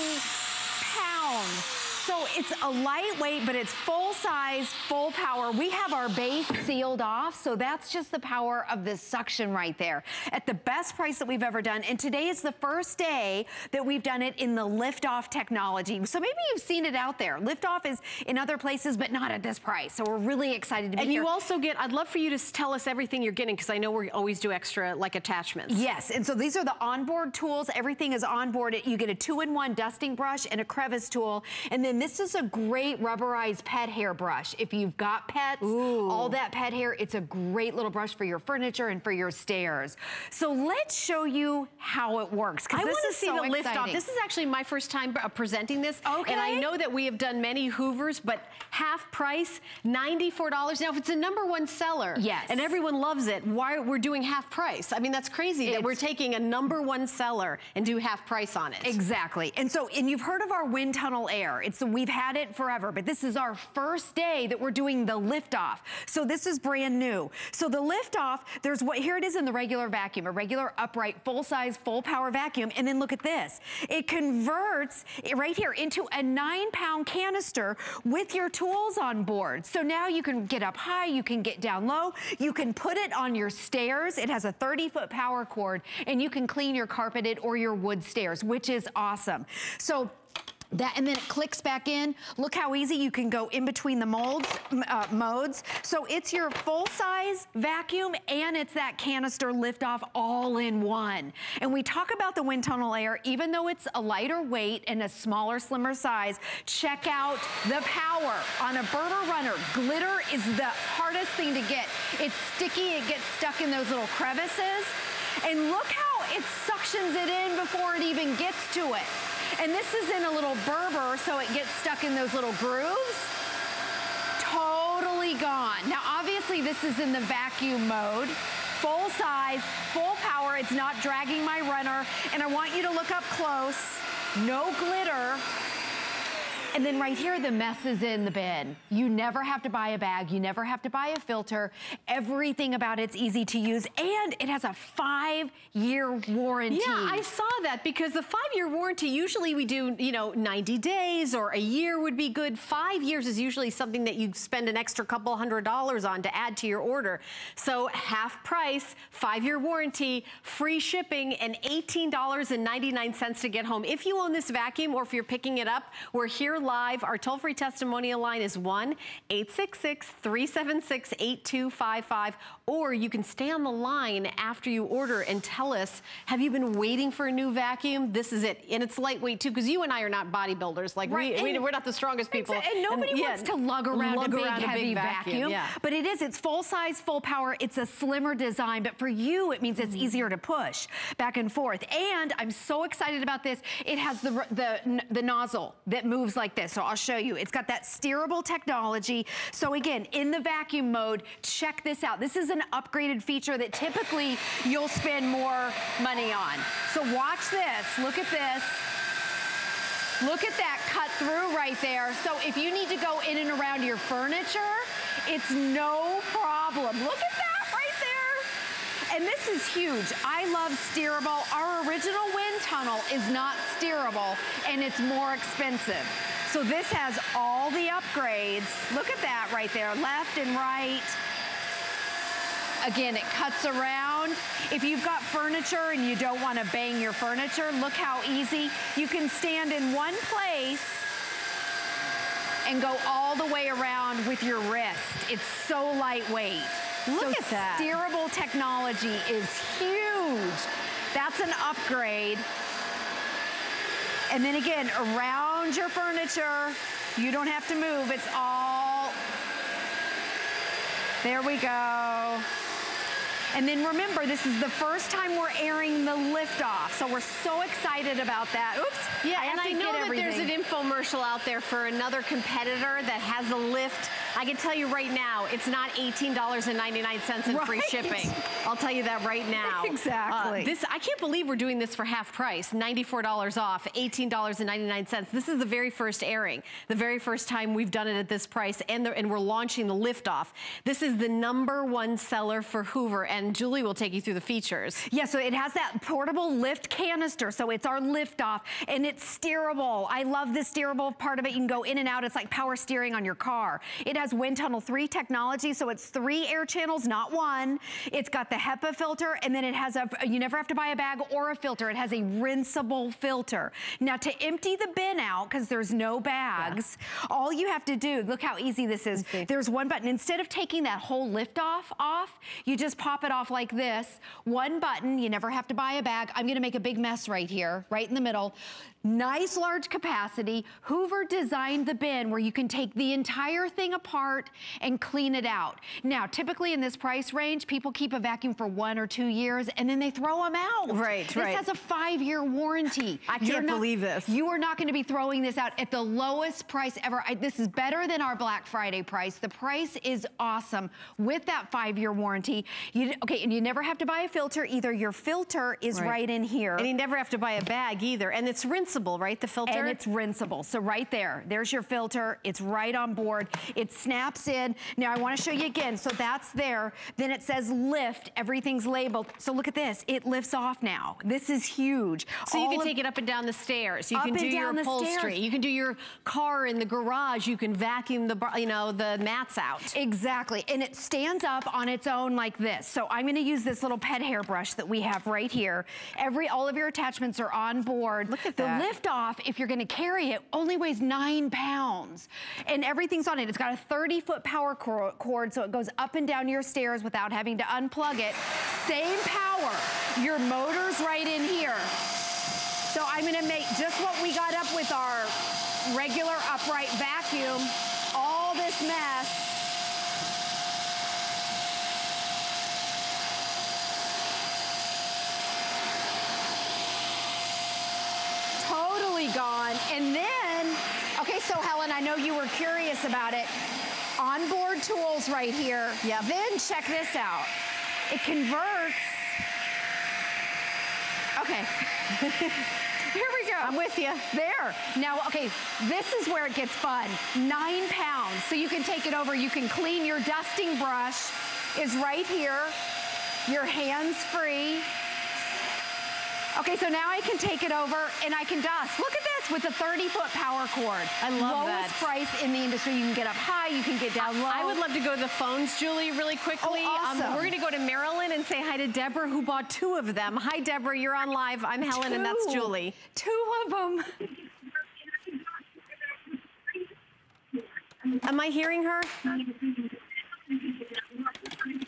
pounds. So it's a lightweight, but it's full size, full power. We have our base sealed off, so that's just the power of this suction right there. At the best price that we've ever done, and today is the first day that we've done it in the lift-off technology. So maybe you've seen it out there. Lift-off is in other places, but not at this price. So we're really excited to be and here. And you also get, I'd love for you to tell us everything you're getting, because I know we always do extra, like, attachments. Yes, and so these are the onboard tools. Everything is onboard. You get a two-in-one dusting brush and a crevice tool, and then this is a great rubberized pet hair brush. If you've got pets, Ooh. all that pet hair, it's a great little brush for your furniture and for your stairs. So let's show you how it works. I want to see so the lift off. This is actually my first time uh, presenting this. Okay. And I know that we have done many Hoovers, but half price, $94. Now, if it's a number one seller, yes. and everyone loves it, why we're doing half price? I mean, that's crazy it's, that we're taking a number one seller and do half price on it. Exactly. And so, and you've heard of our wind tunnel air. It's we've had it forever, but this is our first day that we're doing the liftoff. So this is brand new. So the liftoff, there's what, here it is in the regular vacuum, a regular upright, full size, full power vacuum. And then look at this. It converts right here into a nine pound canister with your tools on board. So now you can get up high, you can get down low, you can put it on your stairs. It has a 30 foot power cord and you can clean your carpeted or your wood stairs, which is awesome. So that, and then it clicks back in. Look how easy you can go in between the molds, uh, modes. So it's your full size vacuum and it's that canister lift off all in one. And we talk about the wind tunnel air, even though it's a lighter weight and a smaller, slimmer size, check out the power on a Berber runner. Glitter is the hardest thing to get. It's sticky, it gets stuck in those little crevices. And look how it suctions it in before it even gets to it. And this is in a little Berber, so it gets stuck in those little grooves. Totally gone. Now, obviously, this is in the vacuum mode. Full size, full power. It's not dragging my runner. And I want you to look up close. No glitter. And then right here, the mess is in the bin. You never have to buy a bag. You never have to buy a filter. Everything about it's easy to use. And it has a five-year warranty. Yeah, I saw that because the five-year warranty, usually we do, you know, 90 days or a year would be good. Five years is usually something that you spend an extra couple hundred dollars on to add to your order. So half price, five-year warranty, free shipping, and $18.99 to get home. If you own this vacuum or if you're picking it up, we're here live. Our toll-free testimonial line is 1-866-376-8255. Or you can stay on the line after you order and tell us, have you been waiting for a new vacuum? This is it. And it's lightweight too, because you and I are not bodybuilders. Like right. we, we, are not the strongest people. And nobody and, wants to lug around lug a big, around heavy a big vacuum. vacuum. Yeah. But it is, it's full size, full power. It's a slimmer design, but for you, it means it's mm. easier to push back and forth. And I'm so excited about this. It has the, the, the nozzle that moves like like this. So I'll show you. It's got that steerable technology. So again, in the vacuum mode, check this out. This is an upgraded feature that typically you'll spend more money on. So watch this. Look at this. Look at that cut through right there. So if you need to go in and around your furniture, it's no problem. Look at that right there. And this is huge. I love steerable. Our original wind tunnel is not steerable and it's more expensive. So this has all the upgrades. Look at that right there, left and right. Again, it cuts around. If you've got furniture and you don't want to bang your furniture, look how easy. You can stand in one place and go all the way around with your wrist. It's so lightweight. Look so at that. Steerable technology is huge. That's an upgrade. And then again, around your furniture, you don't have to move. It's all, there we go. And then remember, this is the first time we're airing the lift off. So we're so excited about that. Oops. Yeah, I and I know that there's an infomercial out there for another competitor that has a lift. I can tell you right now, it's not $18.99 in right. free shipping. I'll tell you that right now. Exactly. Uh, this I can't believe we're doing this for half price, $94 off, $18.99. This is the very first airing, the very first time we've done it at this price, and, the, and we're launching the lift off. This is the number one seller for Hoover, and Julie will take you through the features. Yeah, so it has that portable lift canister, so it's our lift off, and it's steerable. I love the steerable part of it. You can go in and out. It's like power steering on your car. It has wind tunnel 3 technology, so it's three air channels, not one. It's got the HEPA filter, and then it has a, you never have to buy a bag or a filter. It has a rinsable filter. Now, to empty the bin out, because there's no bags, yeah. all you have to do, look how easy this is. There's one button. Instead of taking that whole lift off, off, you just pop it off like this. One button, you never have to buy a bag. I'm gonna make a big mess right here, right in the middle. Nice large capacity. Hoover designed the bin where you can take the entire thing apart and clean it out. Now, typically in this price range, people keep a vacuum for one or two years and then they throw them out. Right, this right. This has a five-year warranty. I can't not, believe this. You are not gonna be throwing this out at the lowest price ever. I, this is better than our Black Friday price. The price is awesome with that five-year warranty. You, okay, and you never have to buy a filter. Either your filter is right. right in here. And you never have to buy a bag either. And it's rinse rinsable, right, the filter? And it's rinsable. So right there, there's your filter. It's right on board. It snaps in. Now I wanna show you again. So that's there. Then it says lift. Everything's labeled. So look at this. It lifts off now. This is huge. So All you can take it up and down the stairs. You can do your upholstery. You can do your car in the garage. You can vacuum the, you know, the mats out. Exactly. And it stands up on its own like this. So I'm gonna use this little pet hairbrush that we have right here. Every, all of your attachments are on board. Look at the that off, if you're gonna carry it, only weighs nine pounds. And everything's on it. It's got a 30 foot power cord, so it goes up and down your stairs without having to unplug it. Same power. Your motor's right in here. So I'm gonna make just what we got up with our regular upright vacuum, all this mess, gone. And then, okay, so Helen, I know you were curious about it. Onboard tools right here. Yeah. Then check this out. It converts. Okay. Here we go. I'm with you. There. Now, okay, this is where it gets fun. Nine pounds. So you can take it over. You can clean your dusting brush is right here. Your hands free. Okay, so now I can take it over and I can dust. Look at this with a 30 foot power cord. I love Lowest that. price in the industry. You can get up high, you can get down low. I would love to go to the phones, Julie, really quickly. Oh, awesome. Um, we're gonna go to Maryland and say hi to Deborah who bought two of them. Hi, Deborah, you're on live. I'm Helen two. and that's Julie. Two of them. Am I hearing her?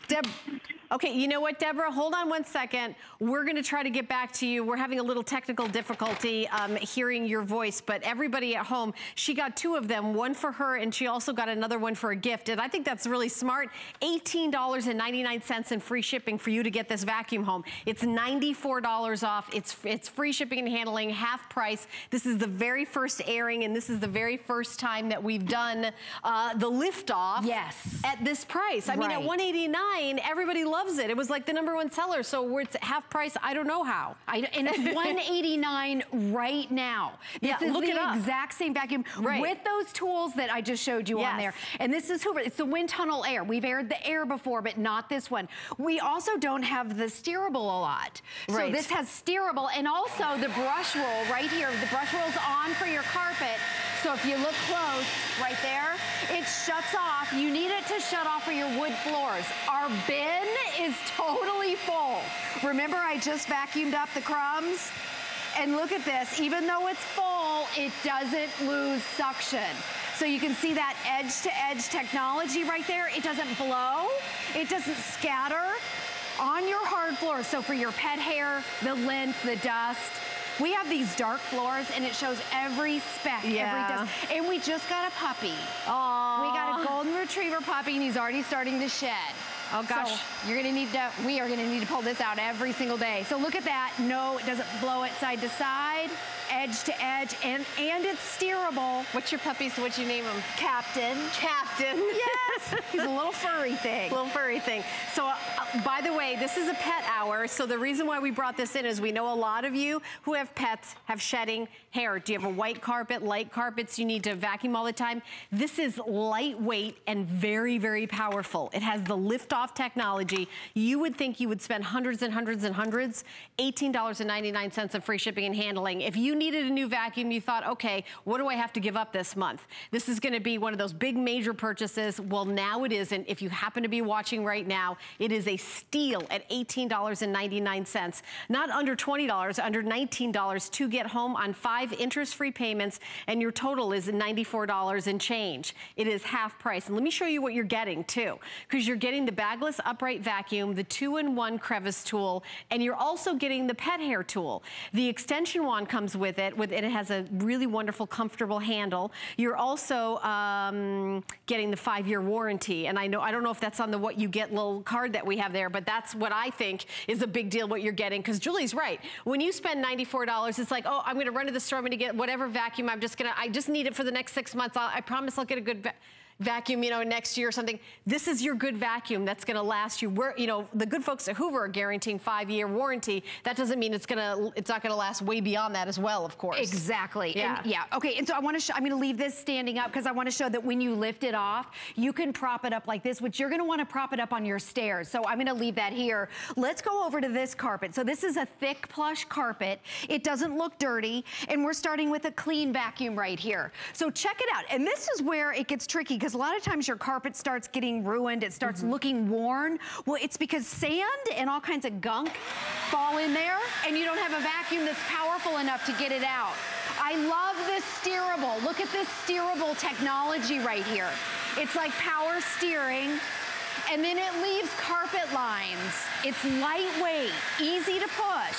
Deb, okay, you know what, Deborah? Hold on one second. We're gonna try to get back to you. We're having a little technical difficulty um, hearing your voice, but everybody at home, she got two of them, one for her, and she also got another one for a gift. And I think that's really smart. $18.99 in free shipping for you to get this vacuum home. It's $94 off. It's, it's free shipping and handling, half price. This is the very first airing, and this is the very first time that we've done uh, the liftoff yes. at this price. I right. mean, at 189 everybody loves it. It was like the number one seller, so it's half price. I don't know how. I, and it's 189 right now. This yeah, is look the exact same vacuum right. with those tools that I just showed you yes. on there. And this is Hoover. It's the wind tunnel air. We've aired the air before, but not this one. We also don't have the steerable a lot. Right. So this has steerable and also the brush roll right here. The brush roll's on for your carpet. So if you look close, right there, it shuts off. You need it to shut off for your wood floors. Our bin is totally full. Remember I just vacuumed up the crumbs? And look at this, even though it's full, it doesn't lose suction. So you can see that edge-to-edge -edge technology right there. It doesn't blow, it doesn't scatter on your hard floor. So for your pet hair, the lint, the dust, we have these dark floors and it shows every speck, yeah. every dust. And we just got a puppy. Aww. We got a golden retriever puppy and he's already starting to shed. Oh gosh. So you're gonna need to, we are gonna need to pull this out every single day. So look at that. No, it doesn't blow it side to side, edge to edge, and, and it's steerable. What's your puppy, so what'd you name him? Captain. Captain. Yes, he's a little furry thing. Little furry thing. So, uh, by the way, this is a pet hour. So the reason why we brought this in is we know a lot of you who have pets have shedding hair. Do you have a white carpet, light carpets? You need to vacuum all the time. This is lightweight and very, very powerful. It has the lift-off technology. You would think you would spend hundreds and hundreds and hundreds. $18.99 of free shipping and handling. If you needed a new vacuum, you thought, okay, what do I have to give up this month? This is gonna be one of those big major purchases. Well, now it isn't. If you happen to be watching right now, it is a steal at $18.99. Not under $20, under $19 to get home on five interest-free payments, and your total is $94 and change. It is half price. And let me show you what you're getting too, because you're getting the bagless upright vacuum, the two-in-one crevice tool, and you're also getting the pet hair tool. The extension wand comes with it. With it, it has a really wonderful, comfortable handle. You're also um, getting the five-year warranty, and I know I don't know if that's on the what you get little card that we have there, but that's what I think is a big deal what you're getting. Because Julie's right. When you spend $94, it's like, oh, I'm going to run to the store. I'm to get whatever vacuum. I'm just going to. I just need it for the next six months. I'll, I promise I'll get a good vacuum, you know, next year or something. This is your good vacuum that's gonna last you. We're, you know, the good folks at Hoover are guaranteeing five-year warranty. That doesn't mean it's gonna, it's not gonna last way beyond that as well, of course. Exactly. Yeah. And, yeah. Okay. And so I want to. show I'm going to leave this standing up because I want to show that when you lift it off, you can prop it up like this, which you're going to want to prop it up on your stairs. So I'm going to leave that here. Let's go over to this carpet. So this is a thick plush carpet. It doesn't look dirty, and we're starting with a clean vacuum right here. So check it out. And this is where it gets tricky because a lot of times your carpet starts getting ruined. It starts mm-hmm. looking worn. Well, it's because sand and all kinds of gunk fall in there, and you don't have a vacuum that's powerful enough to get it out. I love this steerable. Look at this steerable technology right here. It's like power steering. And then it leaves carpet lines. It's lightweight, easy to push.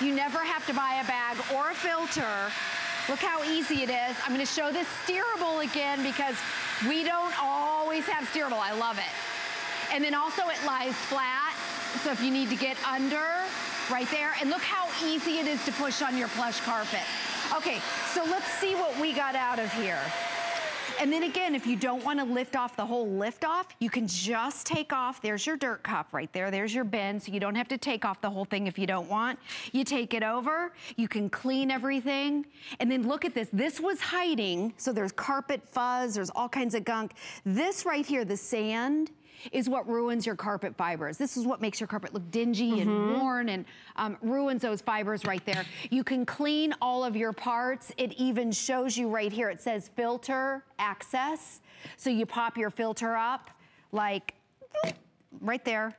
You never have to buy a bag or a filter. Look how easy it is. I'm gonna show this steerable again because we don't always have steerable. I love it. And then also it lies flat. So if you need to get under, right there. And look how easy it is to push on your plush carpet. Okay, so let's see what we got out of here. And then again, if you don't want to lift off the whole lift off, you can just take off. There's your dirt cup right there. There's your bin. So you don't have to take off the whole thing if you don't want. You take it over. You can clean everything. And then look at this. This was hiding. So there's carpet fuzz. There's all kinds of gunk. This right here, the sand, is what ruins your carpet fibers. This is what makes your carpet look dingy and worn and um, ruins those fibers right there. You can clean all of your parts. It even shows you right here. It says filter access. So you pop your filter up like right there.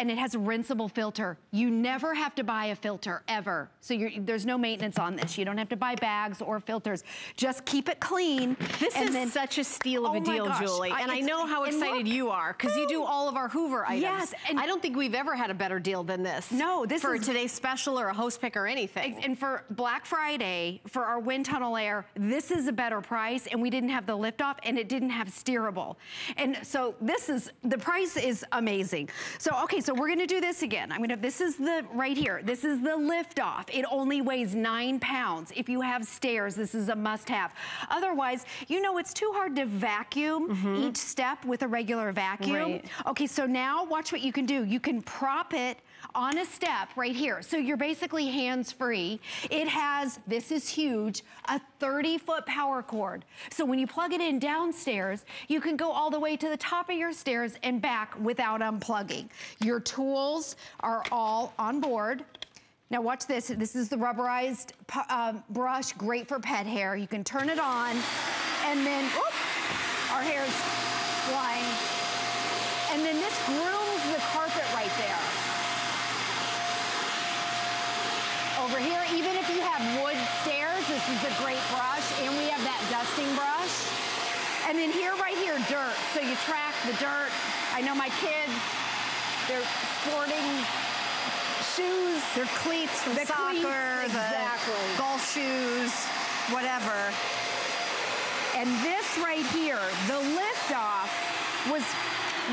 And it has a rinsable filter. You never have to buy a filter, ever. So you're, there's no maintenance on this. You don't have to buy bags or filters. Just keep it clean. This is then- such a steal of Oh a deal, gosh. Julie. I- and I know how excited look. you are because you do all of our Hoover items. Yes, and- I don't think we've ever had a better deal than this. No, this for is- today's special or a host pick or anything. And for Black Friday, for our wind tunnel air, this is a better price and we didn't have the lift off and it didn't have steerable. And so this is, the price is amazing. So, okay, so we're gonna do this again. I'm gonna, this is the, right here, this is the lift off. It only weighs nine pounds. If you have stairs, this is a must have. Otherwise, you know, it's too hard to vacuum mm-hmm. each step with a regular vacuum. Right. Okay, so now watch what you can do. You can prop it on a step right here. So you're basically hands-free. It has, this is huge, a 30-foot power cord. So when you plug it in downstairs, you can go all the way to the top of your stairs and back without unplugging. Your tools are all on board. Now watch this. This is the rubberized um, brush, great for pet hair. You can turn it on, and then, oop, our hair's flying. And then this grooms the carpet right there. Over here, even if you have wood stairs, this is a great brush, and we have that dusting brush. And then here, right here, dirt. So you track the dirt. I know my kids, they're sporting shoes. Their cleats from The soccer, cleats, the exactly. golf shoes, whatever. And this right here, the lift off was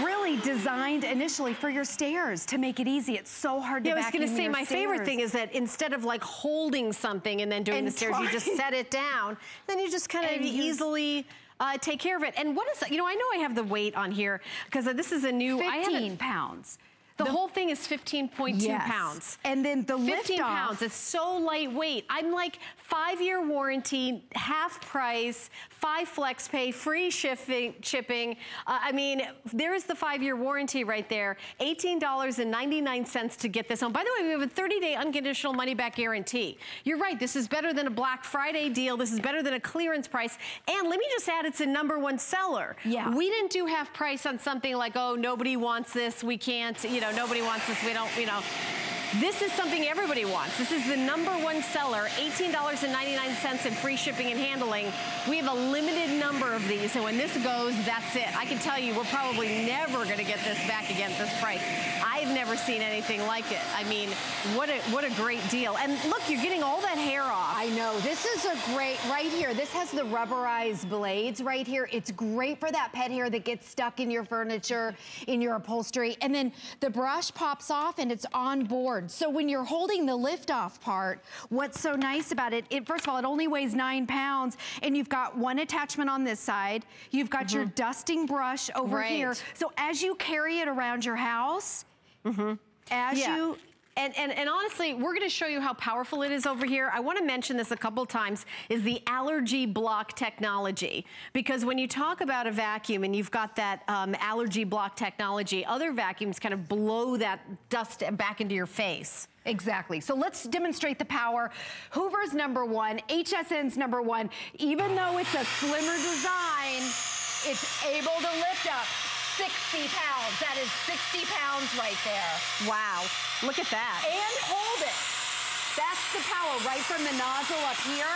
really designed initially for your stairs to make it easy. It's so hard to yeah, I was going to say, my stairs. favorite thing is that instead of like holding something and then doing And the stairs, you just set it down. Then you just kind of easily uh, take care of it. And what is, you know, I know I have the weight on here because this is a new, I haven't- 15 pounds. The, whole thing is 15.2 Yes. pounds. And then the 15 lift off- pounds. It's so lightweight. I'm like five-year warranty, half price, five flex pay, free shipping. shipping. Uh, I mean, there's the five-year warranty right there. $18.99 to get this home. By the way, we have a 30-day unconditional money-back guarantee. You're right. This is better than a Black Friday deal. This is better than a clearance price. And let me just add, it's a number one seller. Yeah. We didn't do half price on something like, oh, nobody wants this. We can't, you know, nobody wants this. We don't, you know. This is something everybody wants. This is the number one seller, $18.99 in free shipping and handling. We have a limited number of these, and when this goes, that's it. I can tell you, we're probably never gonna get this back again at this price. I've never seen anything like it. I mean, what a, what a great deal. And look, you're getting all that hair off. I know. This is a great, right here, this has the rubberized blades right here. It's great for that pet hair that gets stuck in your furniture, in your upholstery. And then the brush pops off and it's on board. So when you're holding the lift off part, what's so nice about it, it first of all, it only weighs nine pounds and you've got one attachment on this side. You've got your mm-hmm. dusting brush over Right. here. So as you carry it around your house, mm-hmm. as Yeah. you And, and, and honestly, we're gonna show you how powerful it is over here. I wanna mention this a couple times, is the allergy block technology. Because when you talk about a vacuum and you've got that um, allergy block technology, other vacuums kind of blow that dust back into your face. Exactly. So let's demonstrate the power. Hoover's number one, HSN's number one. Even though it's a slimmer design, it's able to lift up 60 pounds. That is 60 pounds right there. Wow, look at that. And hold it. That's the power right from the nozzle up here.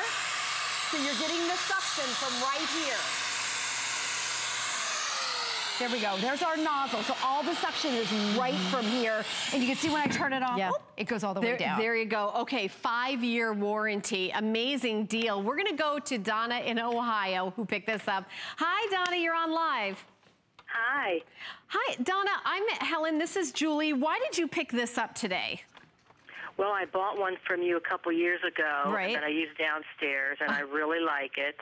So you're getting the suction from right here. There we go. There's our nozzle. So all the suction is right from here. And you can see when I turn it off, Yeah. whoop, it goes all the There, way down. there you go. Okay, five-year warranty. Amazing deal. We're gonna go to Donna in Ohio who picked this up. Hi, Donna, you're on live. Hi. Hi, Donna, I'm Helen, this is Julie. Why did you pick this up today? Well, I bought one from you a couple years ago Right. that I use downstairs, and I really like it.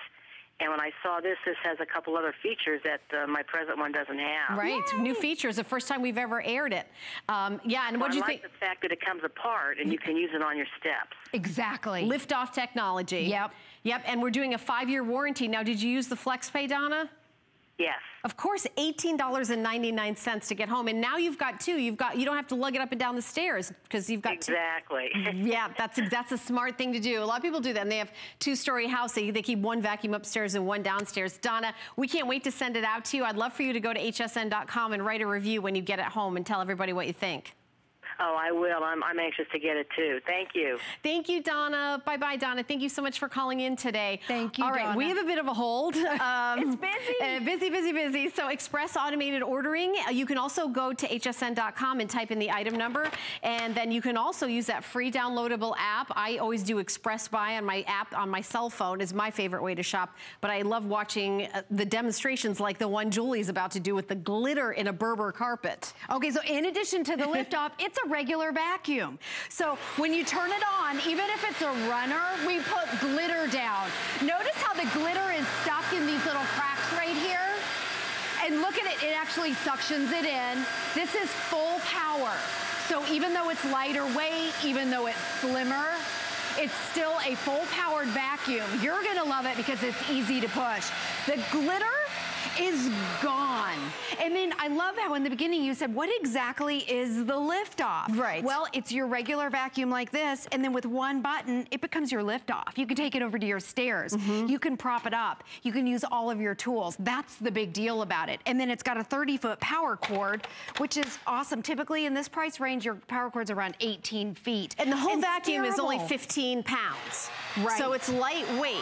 And when I saw this, this has a couple other features that uh, my present one doesn't have. Right, new features, the first time we've ever aired it. Um, yeah, and Well, what do I you like think? the fact that it comes apart and you can use it on your steps. Exactly. Lift-off technology. Yep. Yep, and we're doing a five-year warranty. Now, did you use the FlexPay, Donna? Yes. Of course, $18.99 to get home. And now you've got two. You've got, you don't have to lug it up and down the stairs because you've got two. Exactly. Yeah, that's that's a smart thing to do. A lot of people do that. And they have two-story house. They, they keep one vacuum upstairs and one downstairs. Donna, we can't wait to send it out to you. I'd love for you to go to hsn.com and write a review when you get it home and tell everybody what you think. Oh, I will. I'm, I'm anxious to get it too. Thank you. Thank you, Donna. Bye-bye, Donna. Thank you so much for calling in today. Thank you, All right, we have a bit of a hold. Um, It's busy. uh, busy, busy, busy. So Express Automated Ordering. uh, You can also go to hsn.com and type in the item number. And then you can also use that free downloadable app. I always do Express Buy on my app on my cell phone is my favorite way to shop. But I love watching uh, the demonstrations like the one Julie's about to do with the glitter in a Berber carpet. Okay, so in addition to the lift off, it's a regular vacuum. So when you turn it on, even if it's a runner, we put glitter down. Notice how the glitter is stuck in these little cracks right here? And look at it, it actually suctions it in. This is full power. So even though it's lighter weight, even though it's slimmer, it's still a full powered vacuum. You're gonna love it because it's easy to push. The glitter is gone. And then I love how in the beginning you said, what exactly is the lift off? Right. Well, it's your regular vacuum like this, and then with one button, it becomes your lift off. You can take it over to your stairs. Mm-hmm. You can prop it up. You can use all of your tools. That's the big deal about it. And then it's got a 30 foot power cord, which is awesome. Typically in this price range, your power cord's around 18 feet. And the whole vacuum is only 15 pounds. Right. So it's lightweight.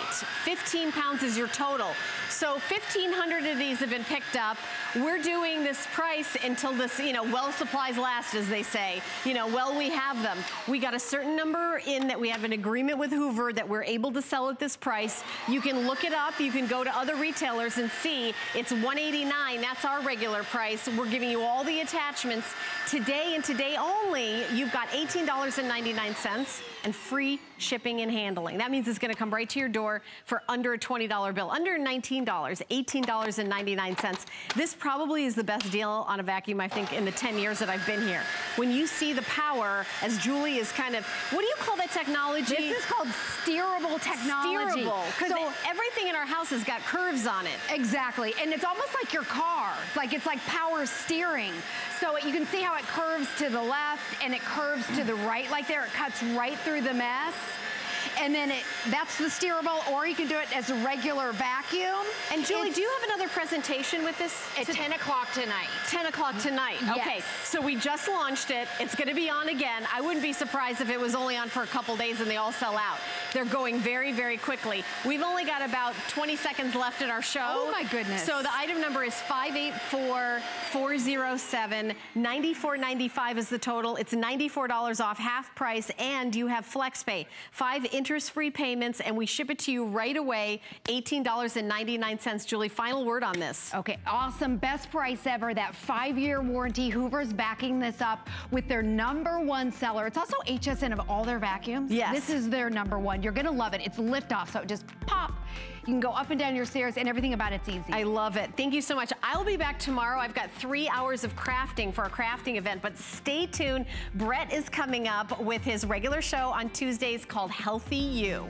15 pounds is your total. So quantities have been picked up. We're doing this price until this, you know, well supplies last, as they say. You know, well we have them. We got a certain number in that we have an agreement with Hoover that we're able to sell at this price. You can look it up. You can go to other retailers and see it's 189. That's our regular price. We're giving you all the attachments. Today and today only, you've got $18.99 and free shipping and handling. That means it's gonna come right to your door for under a $20 bill, under $19, $18.99. This probably is the best deal on a vacuum, I think, in the 10 years that I've been here. When you see the power, as Julie is kind of, what do you call that technology? This is called steerable technology. Steerable, because So- everything in our house has got curves on it. Exactly, and it's almost like your car. Like it's like power steering. So you can see how it curves to the left and it curves to the right like there. It cuts right through the mess. And then it, that's the steerable, or you can do it as a regular vacuum. And Julie, It's do you have another presentation with this? At 10 o'clock tonight. 10 o'clock tonight. Mm-hmm. Okay, so we just launched it. It's going to be on again. I wouldn't be surprised if it was only on for a couple days and they all sell out. They're going very, very quickly. We've only got about 20 seconds left in our show. Oh, my goodness. So the item number is 584407. 94.95 is the total. It's $94 off half price and you have FlexPay. Five interest-free payments and we ship it to you right away. $18.99. Julie, final word on this. Okay, awesome. Best price ever. That five-year warranty. Hoover's backing this up with their number one seller. It's also HSN of all their vacuums. Yes. This is their number one. You're gonna love it. It's liftoff, so it just pop. You can go up and down your stairs and everything about it's easy. I love it. Thank you so much. I'll be back tomorrow. I've got three hours of crafting for a crafting event, but stay tuned. Brett is coming up with his regular show on Tuesdays called Healthy You.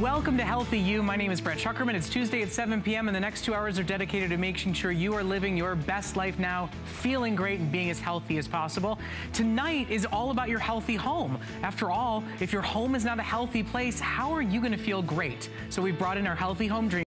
Welcome to Healthy You. My name is Brett Schuckerman. It's Tuesday at 7 p.m. and the next two hours are dedicated to making sure you are living your best life now, feeling great and being as healthy as possible. Tonight is all about your healthy home. After all, if your home is not a healthy place, how are you going to feel great? So we brought in our Healthy Home Dream